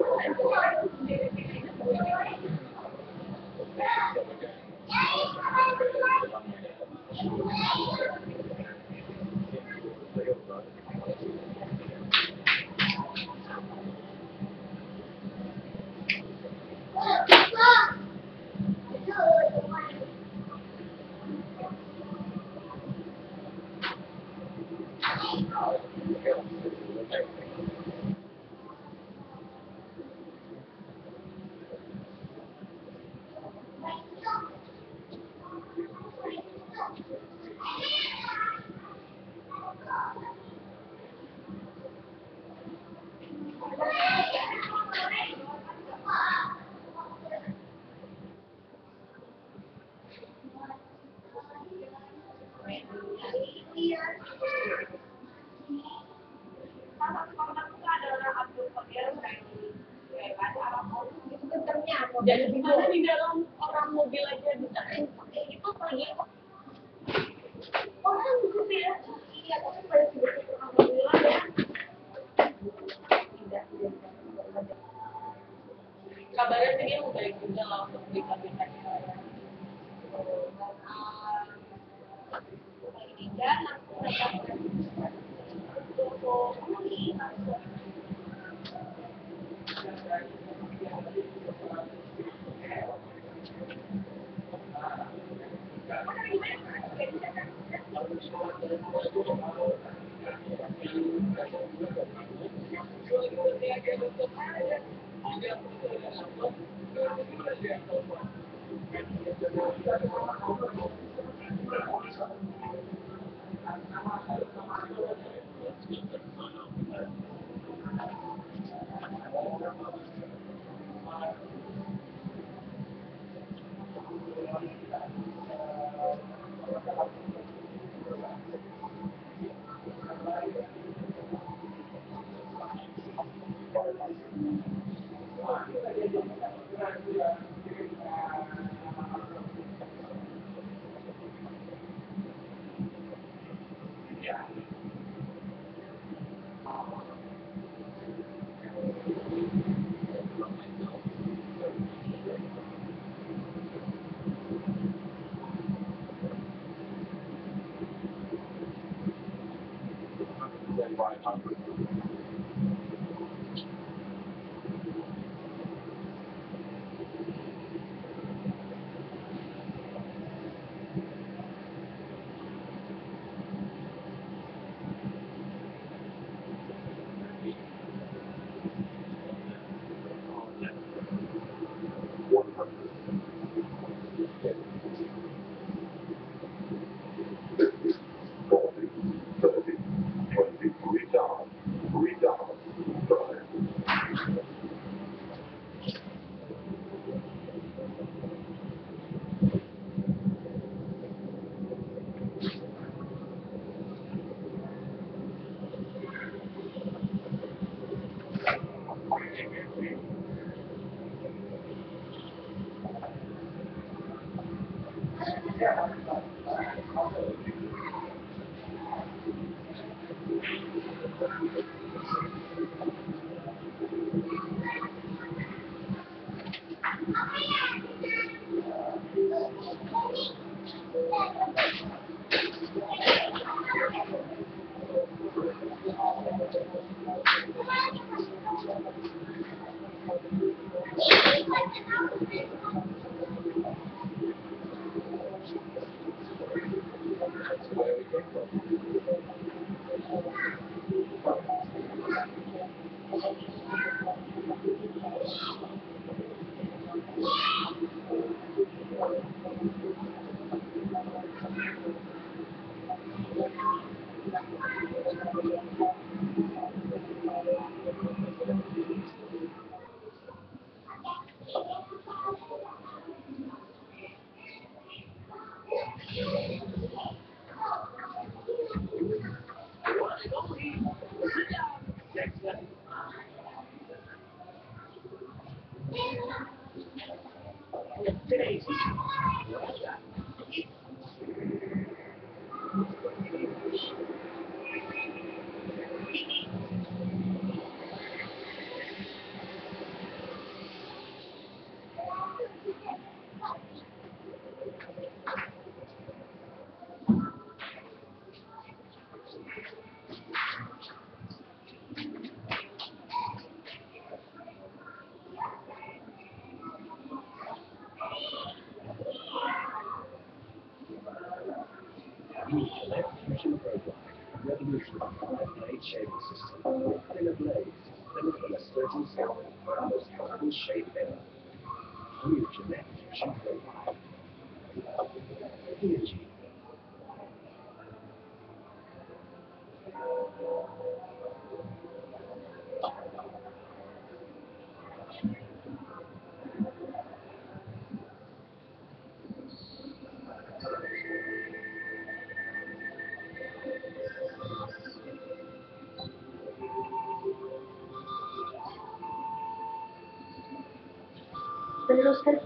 aconteceu.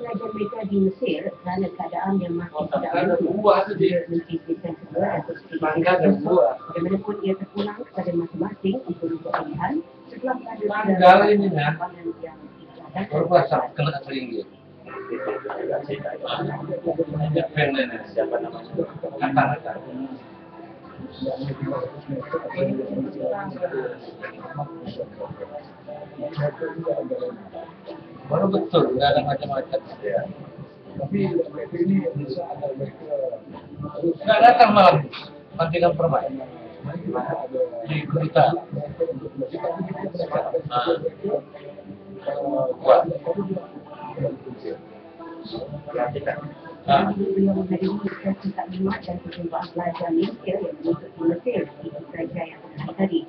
Pelajar mereka di Mesir kerana keadaan yang masih Oh, tidak ada mengizinkan kedua atau Mangga dan buah. Bagaimanapun ia terpulang kepada masing-masing bapa pilihan setelah lah ini, ya. pasang, kena. Ada dan siapa namanya? Kata kata. Baru betul, nggak ada macam-macam. Ya. Tapi mereka ini bisa ada mereka Nggak datang malam. Pantikan permai. Di. Nah, kuat. Perhatikan. Ah, dan perjumpaan pelajar yang menuntut di Mesir yang tadi.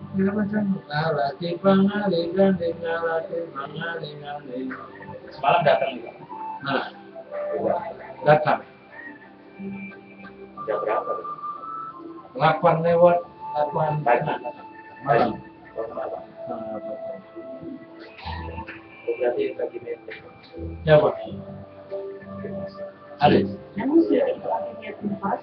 Semalam datang juga. Nah, datang. Jam berapa? 8 lewat 8 Pagi. malam. Berarti lagi meeting. Ya, Pak. Aris. Namun sejak itu akhirnya tuntas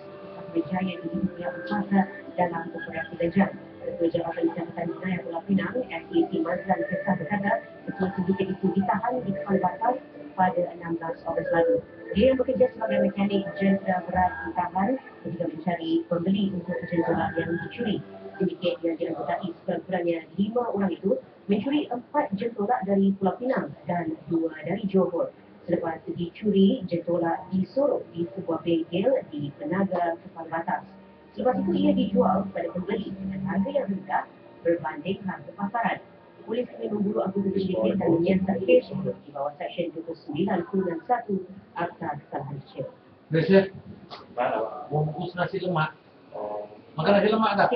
berjaya di dunia usaha dalam beberapa jam. Ketua Jabatan Jabatan Wilayah Pulau Pinang, FET Mazlan Kesah berkata, ketua sindiket itu ditahan di depan batas pada 16 Ogos lalu. Dia yang bekerja sebagai mekanik jentera berat ditahan ketika mencari pembeli untuk jentera yang dicuri. Sindiket yang dianggotai sekurang-kurangnya lima orang itu mencuri empat jentolak dari Pulau Pinang dan dua dari Johor. Selepas dicuri, jentolak disorok di sebuah bengkel di Penaga Kepala Batas. Selepas itu ia dijual kepada pembeli dengan harga yang rendah berbanding harga pasaran. Polis kini memburu anggota sindiket dan menyesat kes di bawah Seksyen 2991 Akta Kesalahan Kecil. Pak? bungkus nasi lemak. Oh, Makan nasi lemak tak?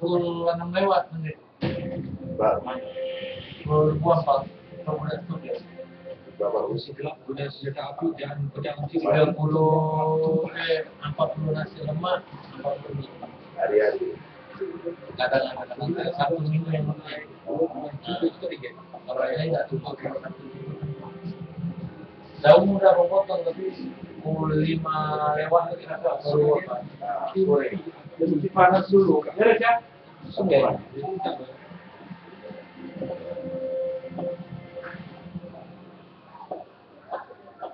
Pukul 6 lewat menit. baru buang pak. Kemudian studio. Gelap guna senjata api dan pedang ciri 30 eh 40 nasi lemak, 40 mie. hari-hari. Ada satu minggu yang mulai. juga juga tiga. Kalau tidak cukup. Daun udah mau potong tapi pukul 5 lewat ada baru apa? Sore. Jadi panas dulu. Beres ya? Oke.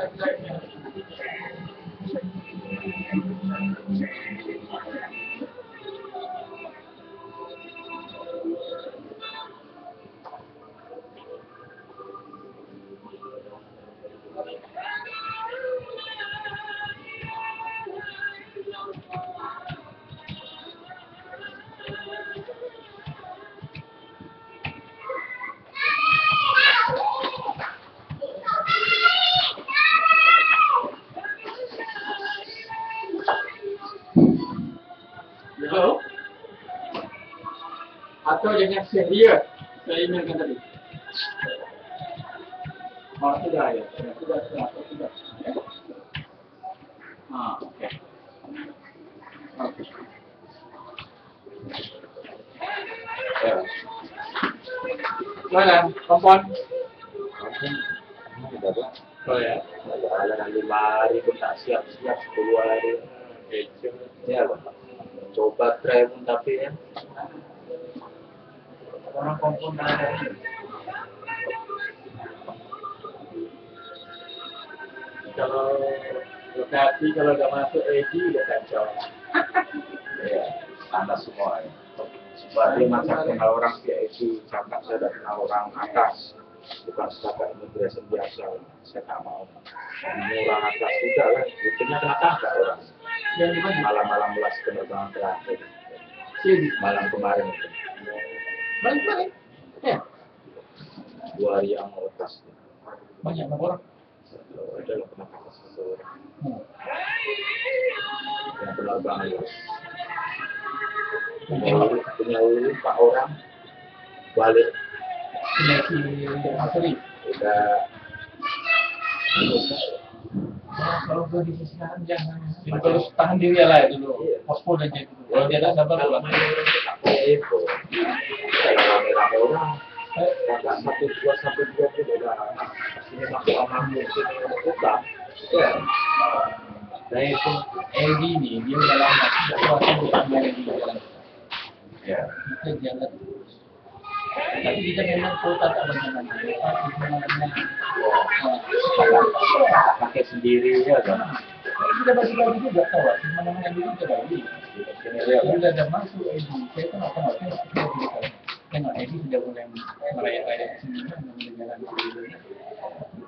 I'm Atau jangan serius. Saya ingatkan tadi. Oh, sudah ya. Sudah, sudah, sudah. sudah. Ah, oke. Oke. Ya. Mana? Kompon? Oh ya. Jalan lima hari pun tak siap-siap sepuluh hari. Ya, coba try pun tapi ya. Orang kompon ada. Kalau lokasi kalau udah masuk EG udah kacau. ya, panas semua. Berarti masa kenal orang VIP, cakap saya udah kenal orang atas, bukan setakat immigration biasa. Saya tak mau. Orang atas juga lah, buktinya kena tangkap orang. Malam-malam belas penerbangan terakhir, malam kemarin itu. Balik-balik. Ya. Dua hari yang lepas. Banyak orang. Ada lah kena tangkap seseorang. Hmm. Yang penerbangan lepas. Punya punya empat orang balik Penyakit yang asli. udah kalau gue di sisi kanan jangan. Jadi kalau tahan diri lah itu dulu. Pospon aja dulu. Kalau dia tak sabar itu orang kakak satu dua sampai dua puluh udah sini masuk amam sini buka ya Nah itu Edi nih dia udah lama tidak di jalan. ya Kita jalan terus. Tapi kita memang kota tak bagaimana. Pakai sendiri ya kan kita bagi-bagi juga tahu di mana-mana dulu kita bagi. ya ada masuk Edi. Saya kan cerita. Tengok Edi sudah mulai merayakan sini mulai jalan sendiri.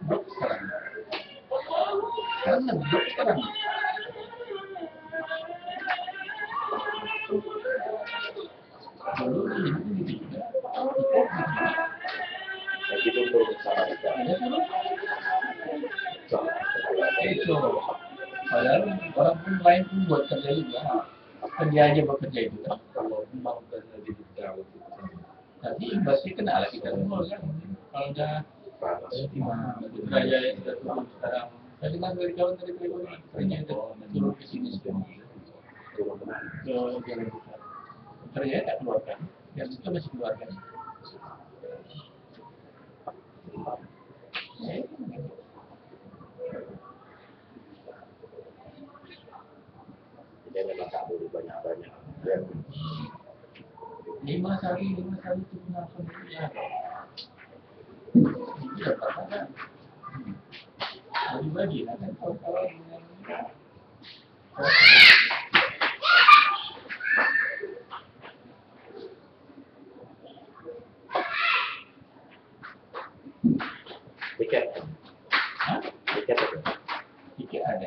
Blok sekarang. Karena blok sekarang. Dulu ini ini tidak. jadi itu perlu bersama kita. Itu. Padahal orang pun lain pun buat kerja juga. Kerja aja bekerja itu kan. Kalau memang kerja di bidang itu. Tapi pasti kena lah kita semua kan. Kalau udah kerja yang sudah turun sekarang. Saya dengar dari kawan dari Playboy, kerja itu turun ke sini semua. Ke jalan besar. Kerja tak keluarkan. Yang itu masih keluarkan. Jadi memang tak boleh banyak-banyak. Lima kali lima kali itu kenapa ya iya apa kan? Bagi bagi lah kan? Kalau kalau dengan tiket. Hah? tiket itu tiket ada.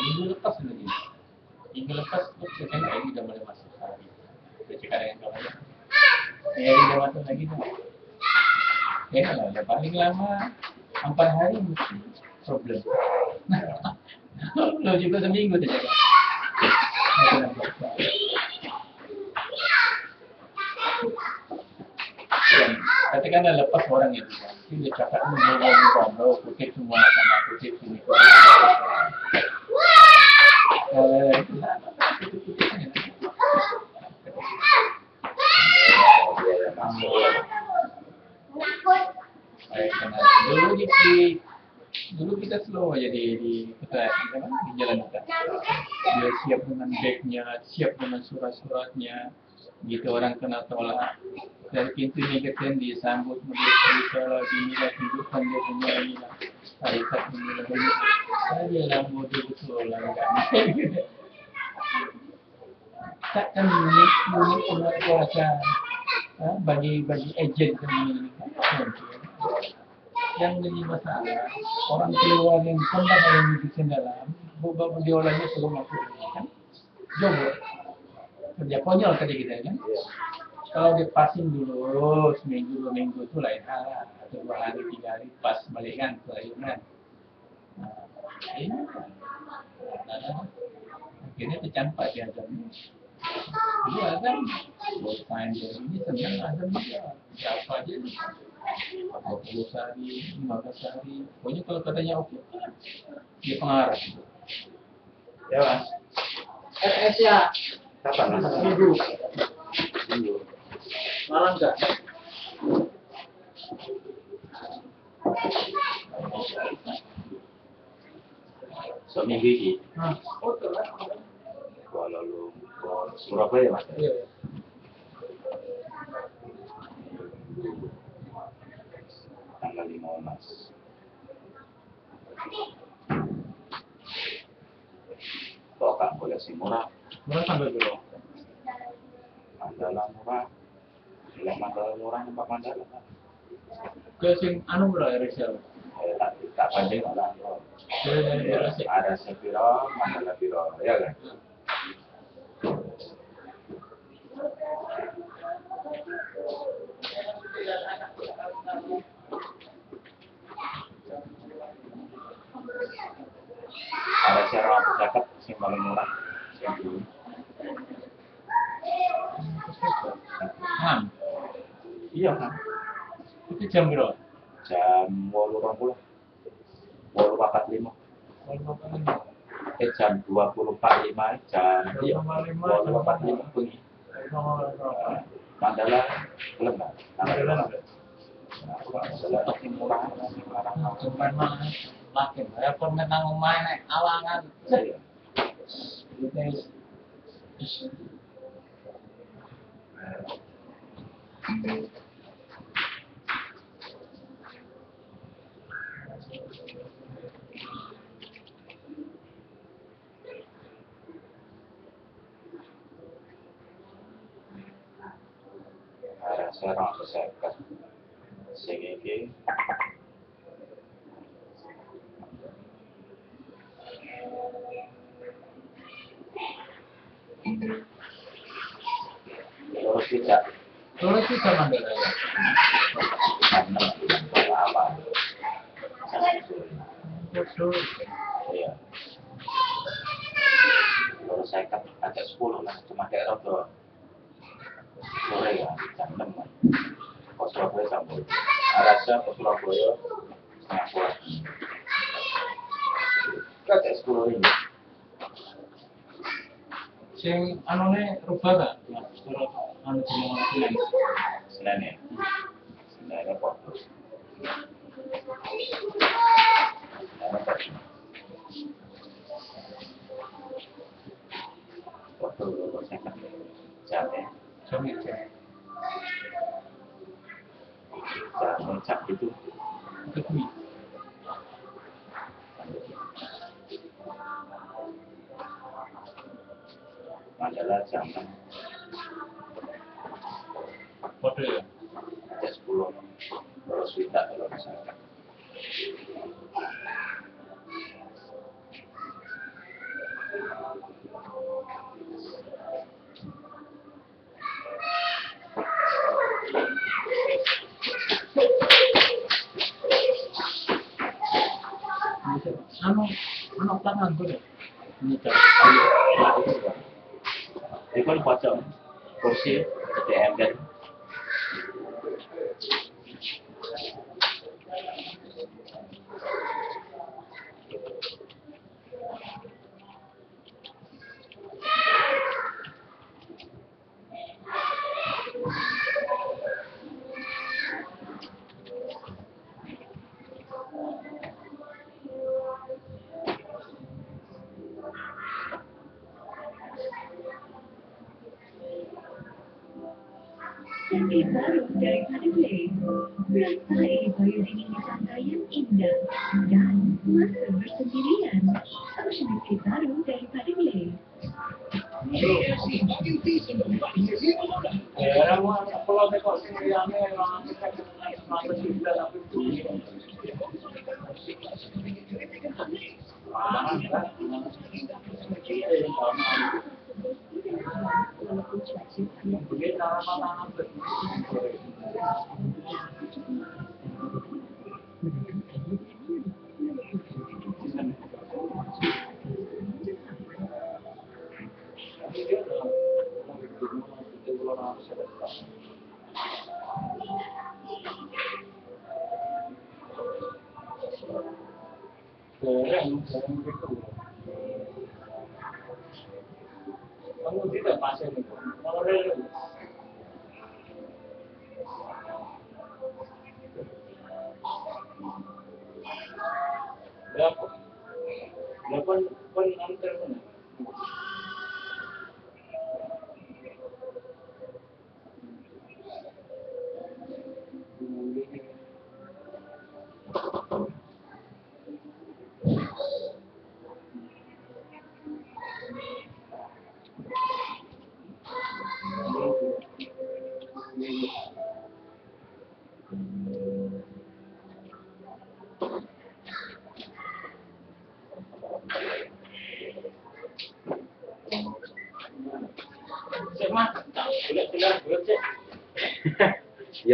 Minggu lepas lagi. Minggu lepas tuh saya tengok ini udah mulai masuk lagi saya cakap dengan kawan saya ini udah masuk lagi tuh ya lah udah paling lama empat hari mesti problem. Lo juga seminggu saya cakap Saya nampak. Dan katakanlah lepas orang itu kan dia cakap ni mau mau mau kutip semua sama kutip sini Eh, dia dulu di dulu kita slow aja di di kita di jalan kita. Dia siap dengan bagnya, siap dengan surat-suratnya. Gitu orang kena tolak dari pintu imigrasi disambut menjadi dinilai kehidupan dia punya inilah tarikat menilai ini saya lah bodoh betul takkan unik unik kuasa bagi bagi ejen ini. Yang jadi masalah orang keluar yang kembang yang di dalam beberapa diolahnya sebelum masuk kan? Jomblo kerja konyol tadi kita kan kalau dia passing dulu seminggu dua minggu itu lain hal atau dua hari tiga hari pas balik kan ke ayunan nah, ini Karena akhirnya kecampak di azan. Dulu azan, buat main game ini azan juga. Siapa aja, 20 hari, 15 hari. Pokoknya kalau katanya oke, dia pengarah. Ya mas, RS ya, kapan mas? minggu, Minggu. malam enggak? Ini, Nah, oh telat. Kuala Lumpur, Surabaya mas. Iya. tanggal 15 Kok kan koleksi murah, Murah sampai berapa? Mandala murah, bilang Mandala murah Pak Mandala. Ke sing anu ya? Eh, tak tak panjang lah. Dari dari Ya, RS. ada sepiro, Mandala piro, ya kan? Ada cara aku cakap sing paling murah. Enam. Iya kan? Itu jam berapa? Jam walu rong puluh, walu papat lima. Eh jam dua puluh empat lima, jam iya, walu papat lima bengi. Mandala belum kan? Mandala murah. Cuman mah saya pun menang main naik awangan. Iya. Ada serang seseket. Sing iki terus tidak Terus sama Mandala ya. Bodoh. Iya. Terus saya kan ada 10 lah, cuma sore ya, jam 6 kan. Kok Surabaya sampai. Surabaya setengah. Kan 10 ini. Sing anu ne rubah gak? Ya, anu ya. Senin ya. Jam itu. sea,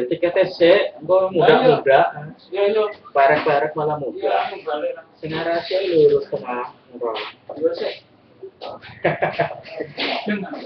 Ya tiketnya sih, engko muda-muda, Ya, yo. parek-parek malah muda. lah. Sing rahasia lurus tengah murah. Dua cek. Dengar.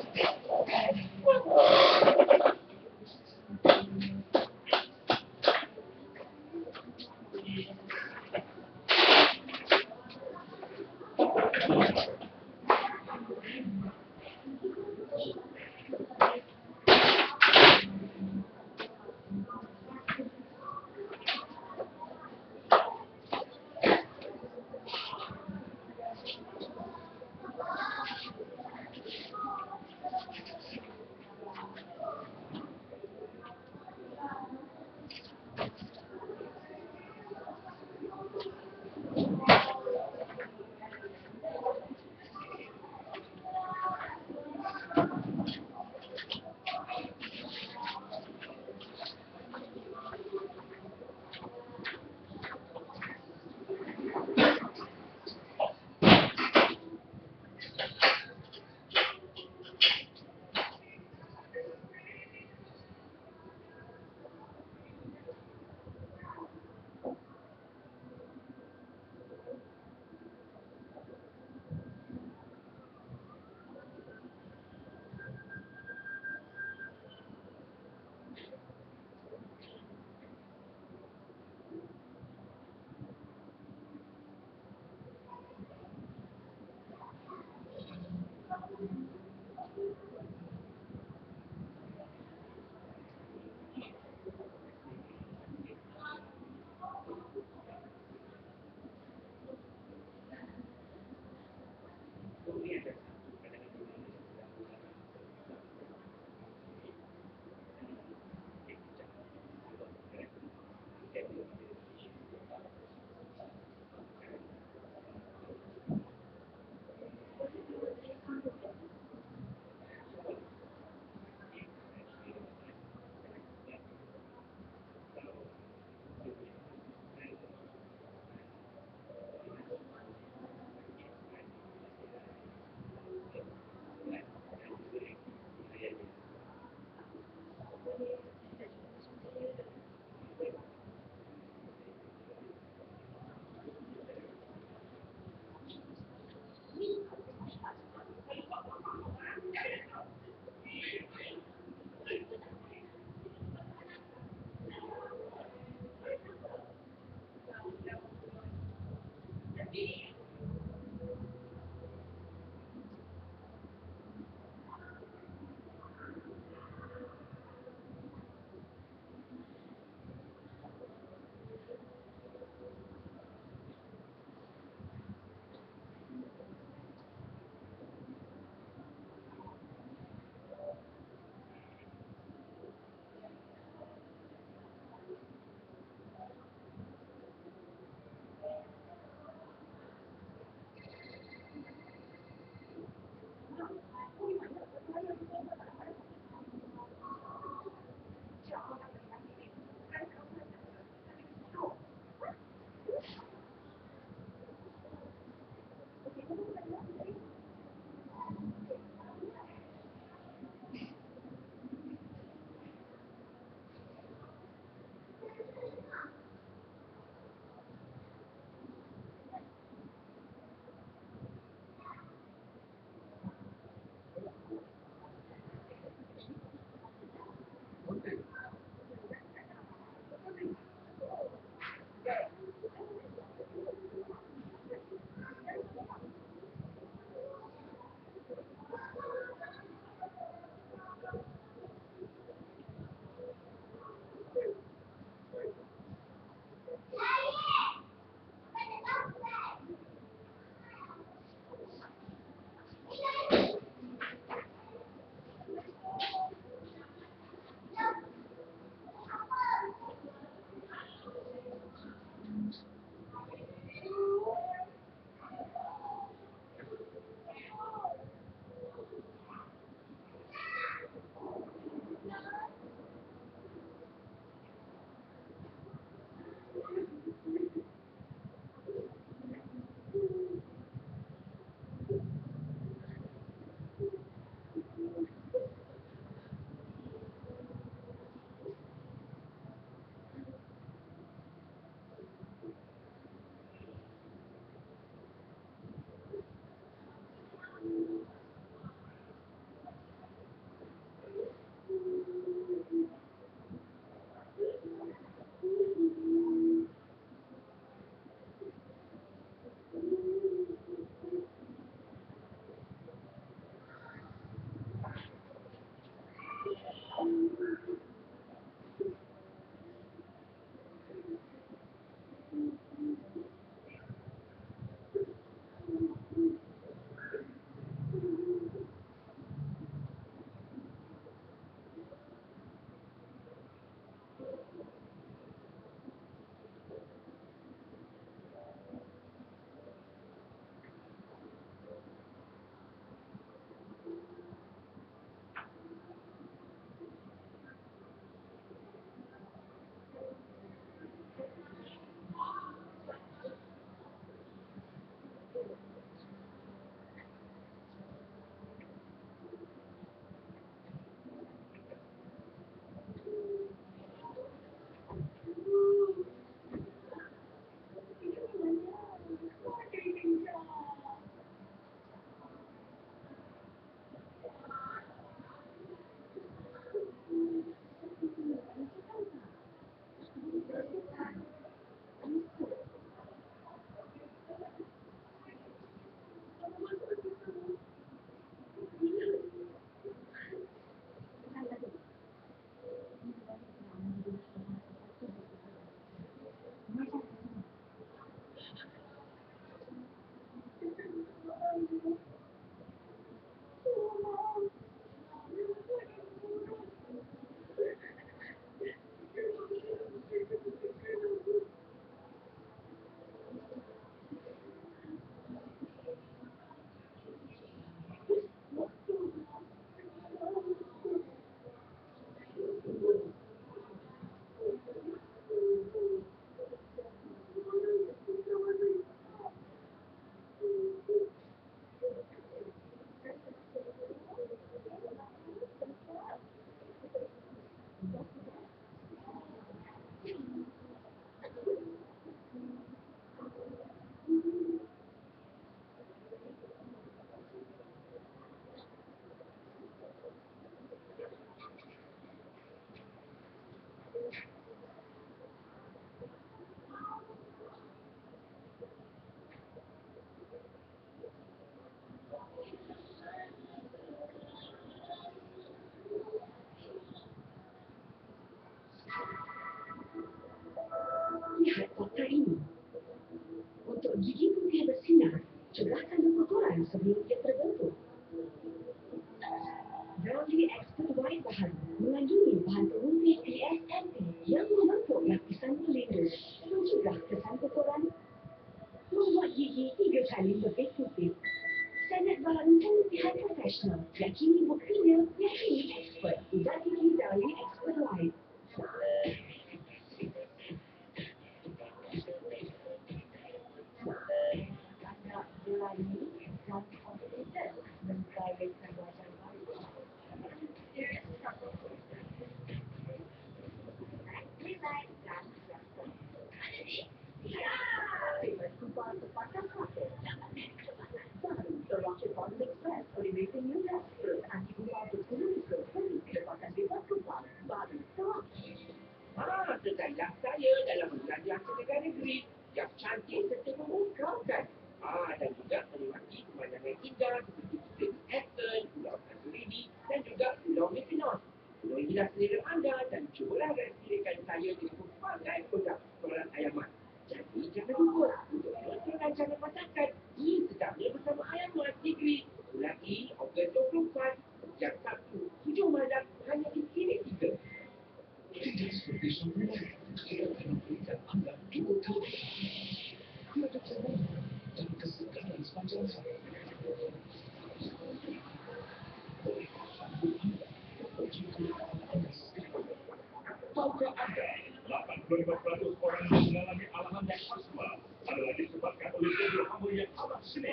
2.400 orang yang mengalami alaman yang asma adalah disebabkan oleh tubuh hamba yang amat ini.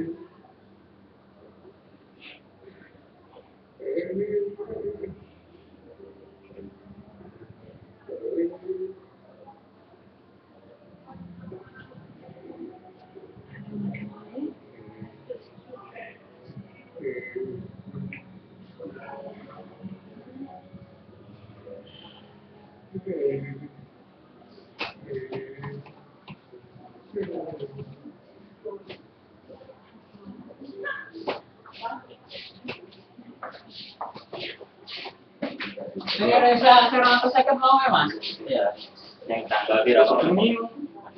Ini Indonesia sekarang apa saya mau ya mas? Iya. Yang tanggal kok? Minggu,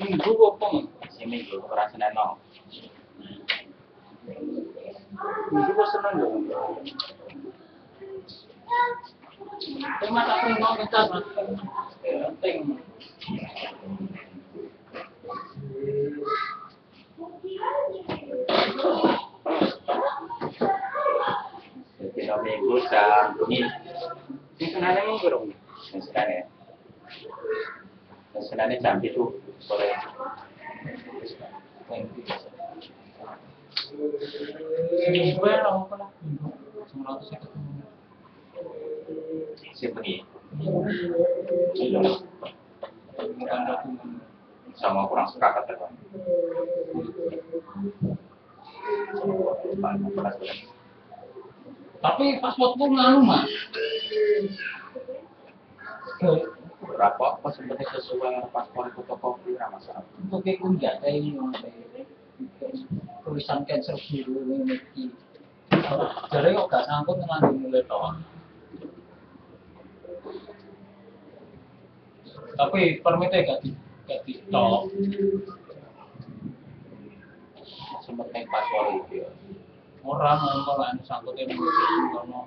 minggu nih? Sing minggu ora Senin no. Minggu kok seneng dong. Mas aku mau kita mas. Penting. Dino minggu jam bengi. Sing senane minggu dong. Sing senane. Sing senane jam itu sore. Minggu ya apa lah? Sembilan ratus itu. Sing bengi. Bukan dokumen. Sama kurang sepakat ya, Pak. Tapi pasportku nganu mas. Berapa apa sebenarnya sesuai paspor fotokopi ora masalah. Untuk itu enggak ada ini tulisan cancel dulu ini. Jadi kok gak sangkut dengan mulai toh. Tapi permitnya gak di gak di top. Sempet naik paspor itu. Orang ngomong lah sangkutnya mulai ngono.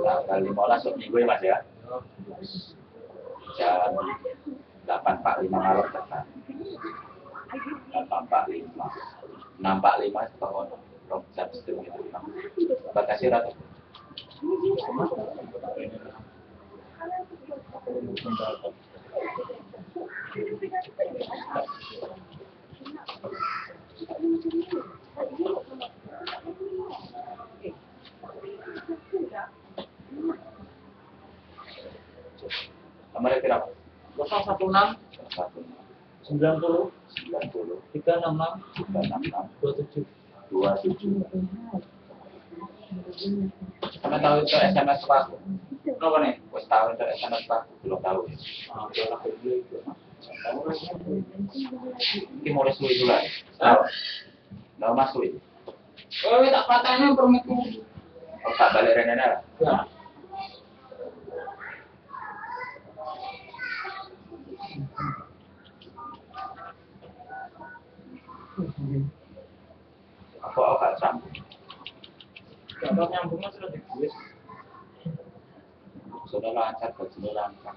Tanggal 15 minggu ya Mas ya. Jam 8.45 malam tekan. 8.45. 6.45 itu tahun rong jam setengah itu. Terima kasih Ratu. Nomornya berapa? 016 Satu, 90 sembilan puluh, 366 tiga enam enam, 27. dua tujuh. Kamu tahu itu SMS Pak? Kenapa nih? Wes tahu itu SMS Pak? Belum tahu. Ah, itu. Ini mulai suwi dulu. Tahu? Nggak mas suwi. Oh, tak patahnya permitku. Oh, tak balik Rene lah. Ya. Apa apa gak sambung? Kalau nyambungnya sudah ditulis. Sudah lancar, gajinya lancar.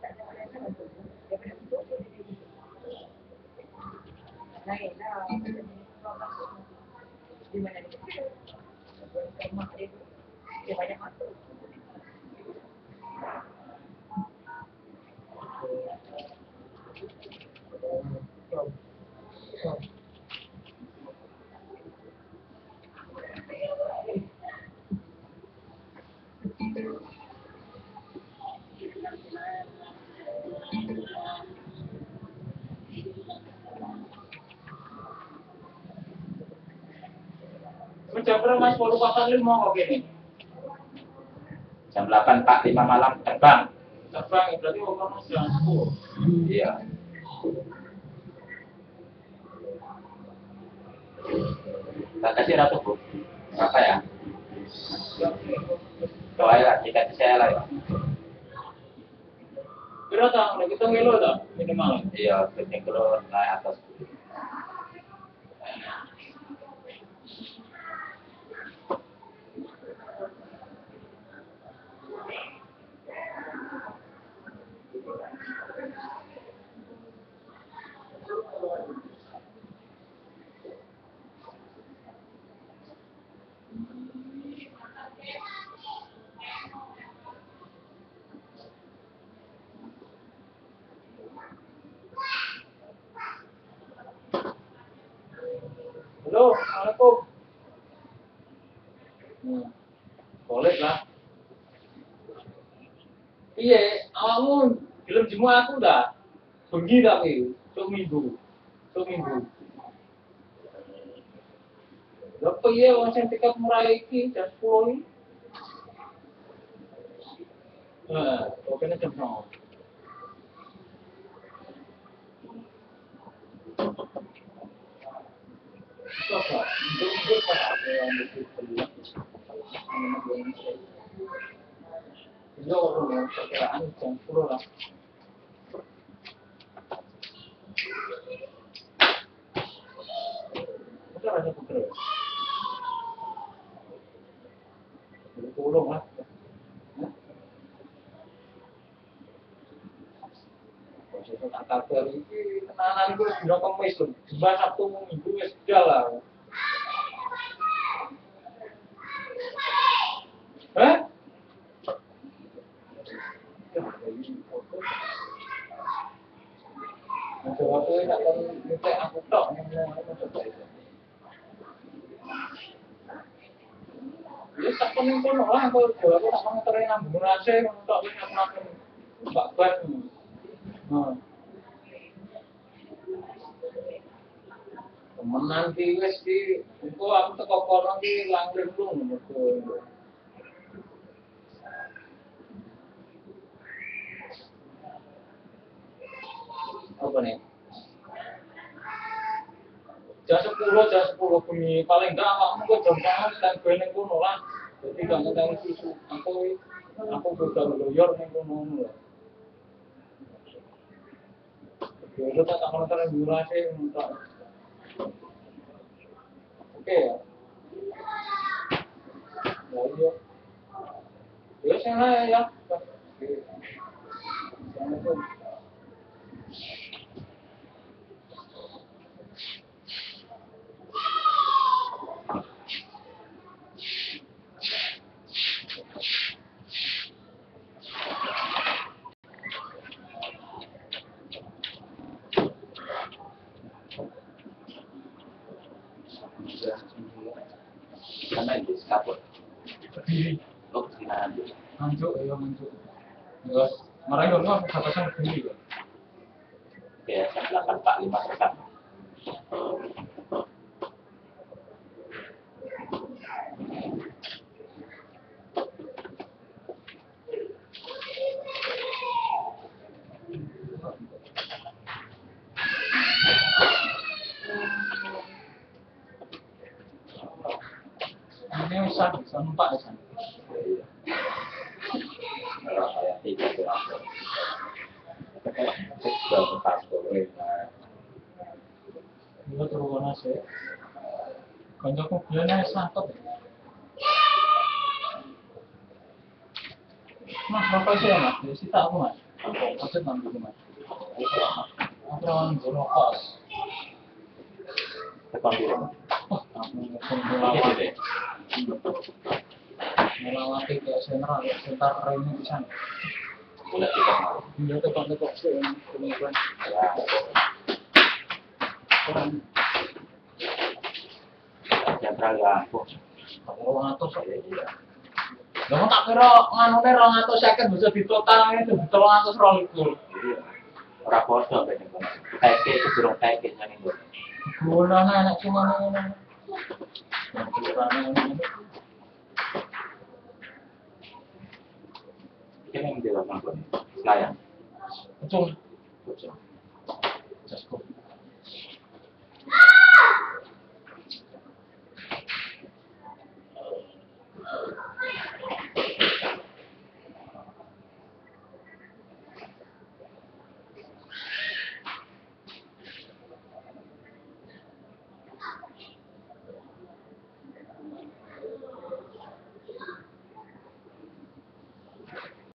Gimana nih? banyak waktu. Jam berapa mas? Baru pasang lima kok gini. Jam 8.45 malam terbang. Terbang, berarti waktu mas jam 10. Iya. Tak kasih ratu bu. Berapa ya? Doa ya, jika saya lah ya. Tak, kita kilo tak minimal. Iya, piting kilo naik atas. Halo, Assalamualaikum. Hmm. Boleh lah. Iya, kamu film jemu aku dah. Pergi tapi, seminggu, seminggu. Berapa ya orang yang tiket murah ini jam sepuluh ini? Nah, oke nih jam nol. Coba, minggu-minggu kan ada yang begitu. Iya, orang perkiraan jam sepuluh lah. Masa rasa putri? Tolong lah. Tak kabar ini kenalan gue dino kemis jumlah Sabtu minggu wis jalan. Hah? Nah, waktu itu akan minta aku tok yang mau itu. Ya tak pening kono lah aku jawa aku tak mau terin nambung rase ngono tok wis aku nang Mbak Ban. Nah. Temenan ki wis ki engko aku teko kono ki langgeng lu ngono apa nih? Jam sepuluh, jam sepuluh bunyi paling enggak kamu kok jam dan gue neng kono lah. Jadi gak ngenteng susu. Aku aku udah loyor neng kono lah. Jadi tak tak durasi untuk. Oke ya. Ya iya. Ya ya. Karena itu kapur. Berdiri. Oh, nanti. Manjuk ya manjuk. Ya, marahin orang apa kira anune 250 bisa ditotalne betul 220. Ora podo bener. Kae iki durung kae nyane. Ngono ana cuma ngono. Kene ing dalem mangkon. Just Cung.